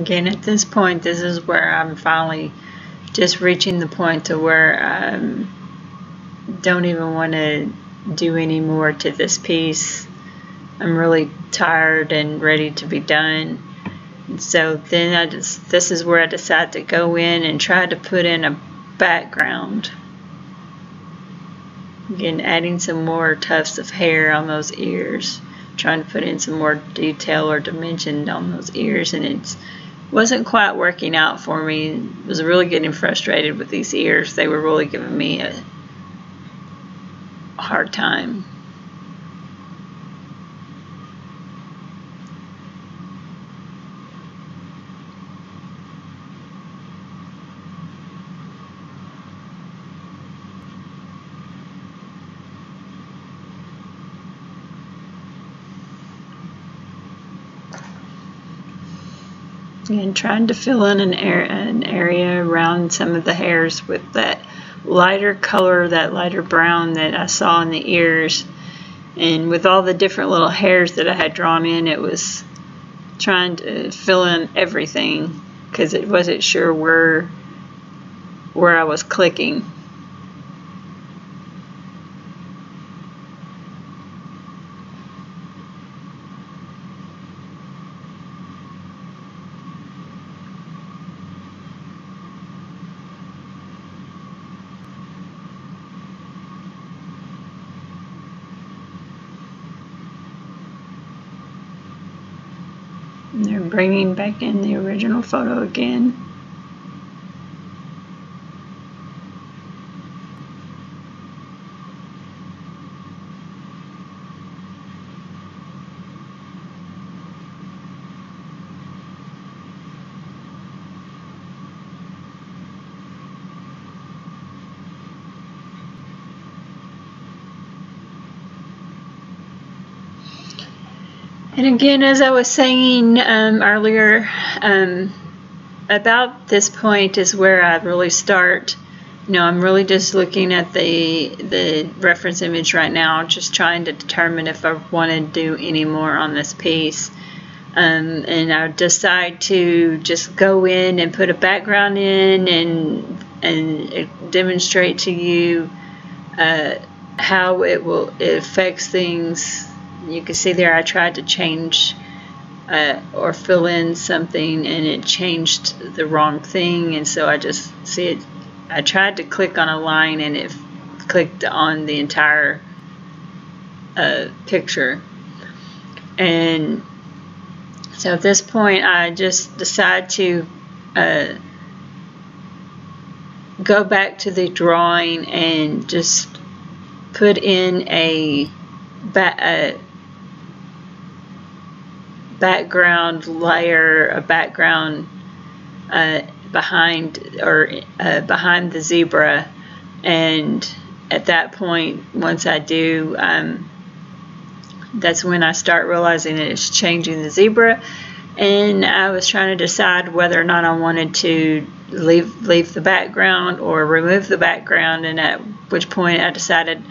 Again, at this point, this is where I'm finally just reaching the point to where I um, don't even want to do any more to this piece. I'm really tired and ready to be done. so then I just, this is where I decide to go in and try to put in a background. Again, adding some more tufts of hair on those ears trying to put in some more detail or dimension on those ears and it wasn't quite working out for me. Was really getting frustrated with these ears. They were really giving me a hard time. And trying to fill in an, an area around some of the hairs with that lighter color, that lighter brown that I saw in the ears. And with all the different little hairs that I had drawn in, it was trying to fill in everything because it wasn't sure where where I was clicking. And they're bringing back in the original photo again. And again, as I was saying um, earlier, um, about this point is where I really start. You know, I'm really just looking at the the reference image right now, just trying to determine if I want to do any more on this piece. Um, and I decide to just go in and put a background in and and demonstrate to you uh, how it will it affects things you can see there I tried to change uh, or fill in something and it changed the wrong thing. And so I just see it I tried to click on a line and it clicked on the entire uh, picture. And so at this point I just decide to uh, go back to the drawing and just put in a, a background layer, a background uh, behind or uh, behind the zebra, and at that point, once I do, um, that's when I start realizing that it's changing the zebra. And I was trying to decide whether or not I wanted to leave leave the background or remove the background, and at which point I decided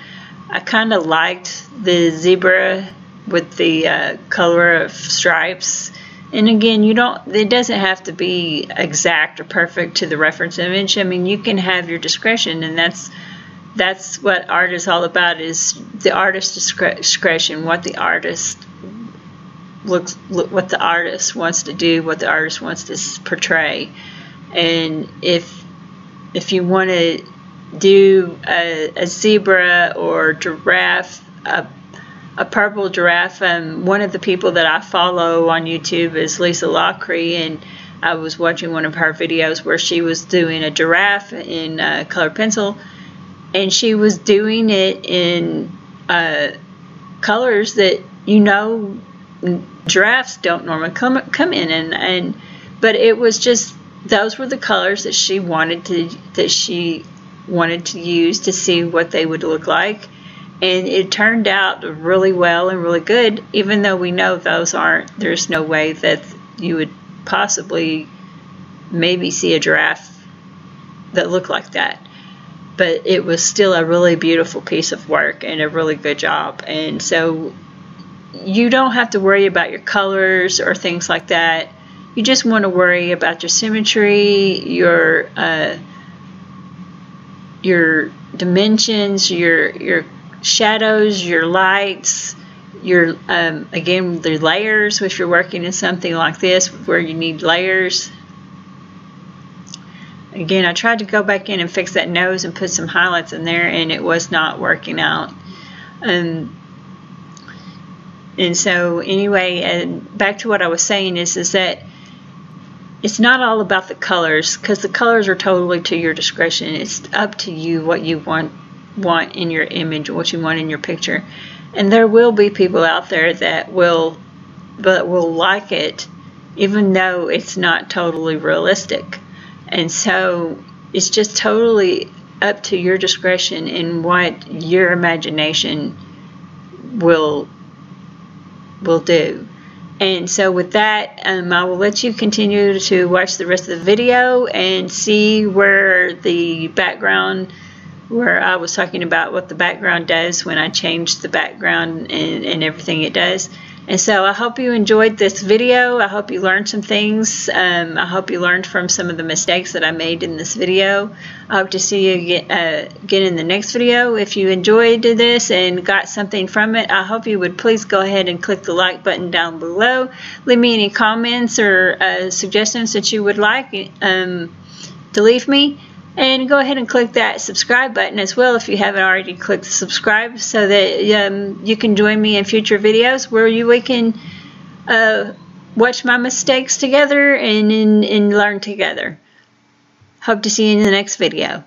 I kind of liked the zebra with the uh, color of stripes. And again, you don't, it doesn't have to be exact or perfect to the reference image. I mean, you can have your discretion and that's, that's what art is all about is the artist's discretion, what the artist looks, look, what the artist wants to do, what the artist wants to portray. And if, if you want to do a, a zebra or giraffe, a a purple giraffe. And one of the people that I follow on YouTube is Lisa Lockrey, and I was watching one of her videos where she was doing a giraffe in uh, colored pencil, and she was doing it in uh, colors that you know giraffes don't normally come come in, and and but it was just those were the colors that she wanted to that she wanted to use to see what they would look like and it turned out really well and really good even though we know those aren't there's no way that you would possibly maybe see a giraffe that looked like that. But it was still a really beautiful piece of work and a really good job. And so you don't have to worry about your colors or things like that. You just want to worry about your symmetry your uh, your dimensions your your shadows, your lights, your um, again the layers if you're working in something like this where you need layers. Again, I tried to go back in and fix that nose and put some highlights in there and it was not working out. Um, and so anyway, and back to what I was saying is, is that it's not all about the colors because the colors are totally to your discretion. It's up to you what you want want in your image, what you want in your picture. And there will be people out there that will but will like it even though it's not totally realistic. And so it's just totally up to your discretion in what your imagination will will do. And so with that, um, I will let you continue to watch the rest of the video and see where the background, where I was talking about what the background does when I change the background and, and everything it does. And so I hope you enjoyed this video. I hope you learned some things. Um, I hope you learned from some of the mistakes that I made in this video. I hope to see you again, uh, in the next video. If you enjoyed this and got something from it, I hope you would please go ahead and click the like button down below. Leave me any comments or uh, suggestions that you would like um, to leave me. And go ahead and click that subscribe button as well if you haven't already clicked subscribe so that um, you can join me in future videos where you we can uh, watch my mistakes together and, and, and learn together. Hope to see you in the next video.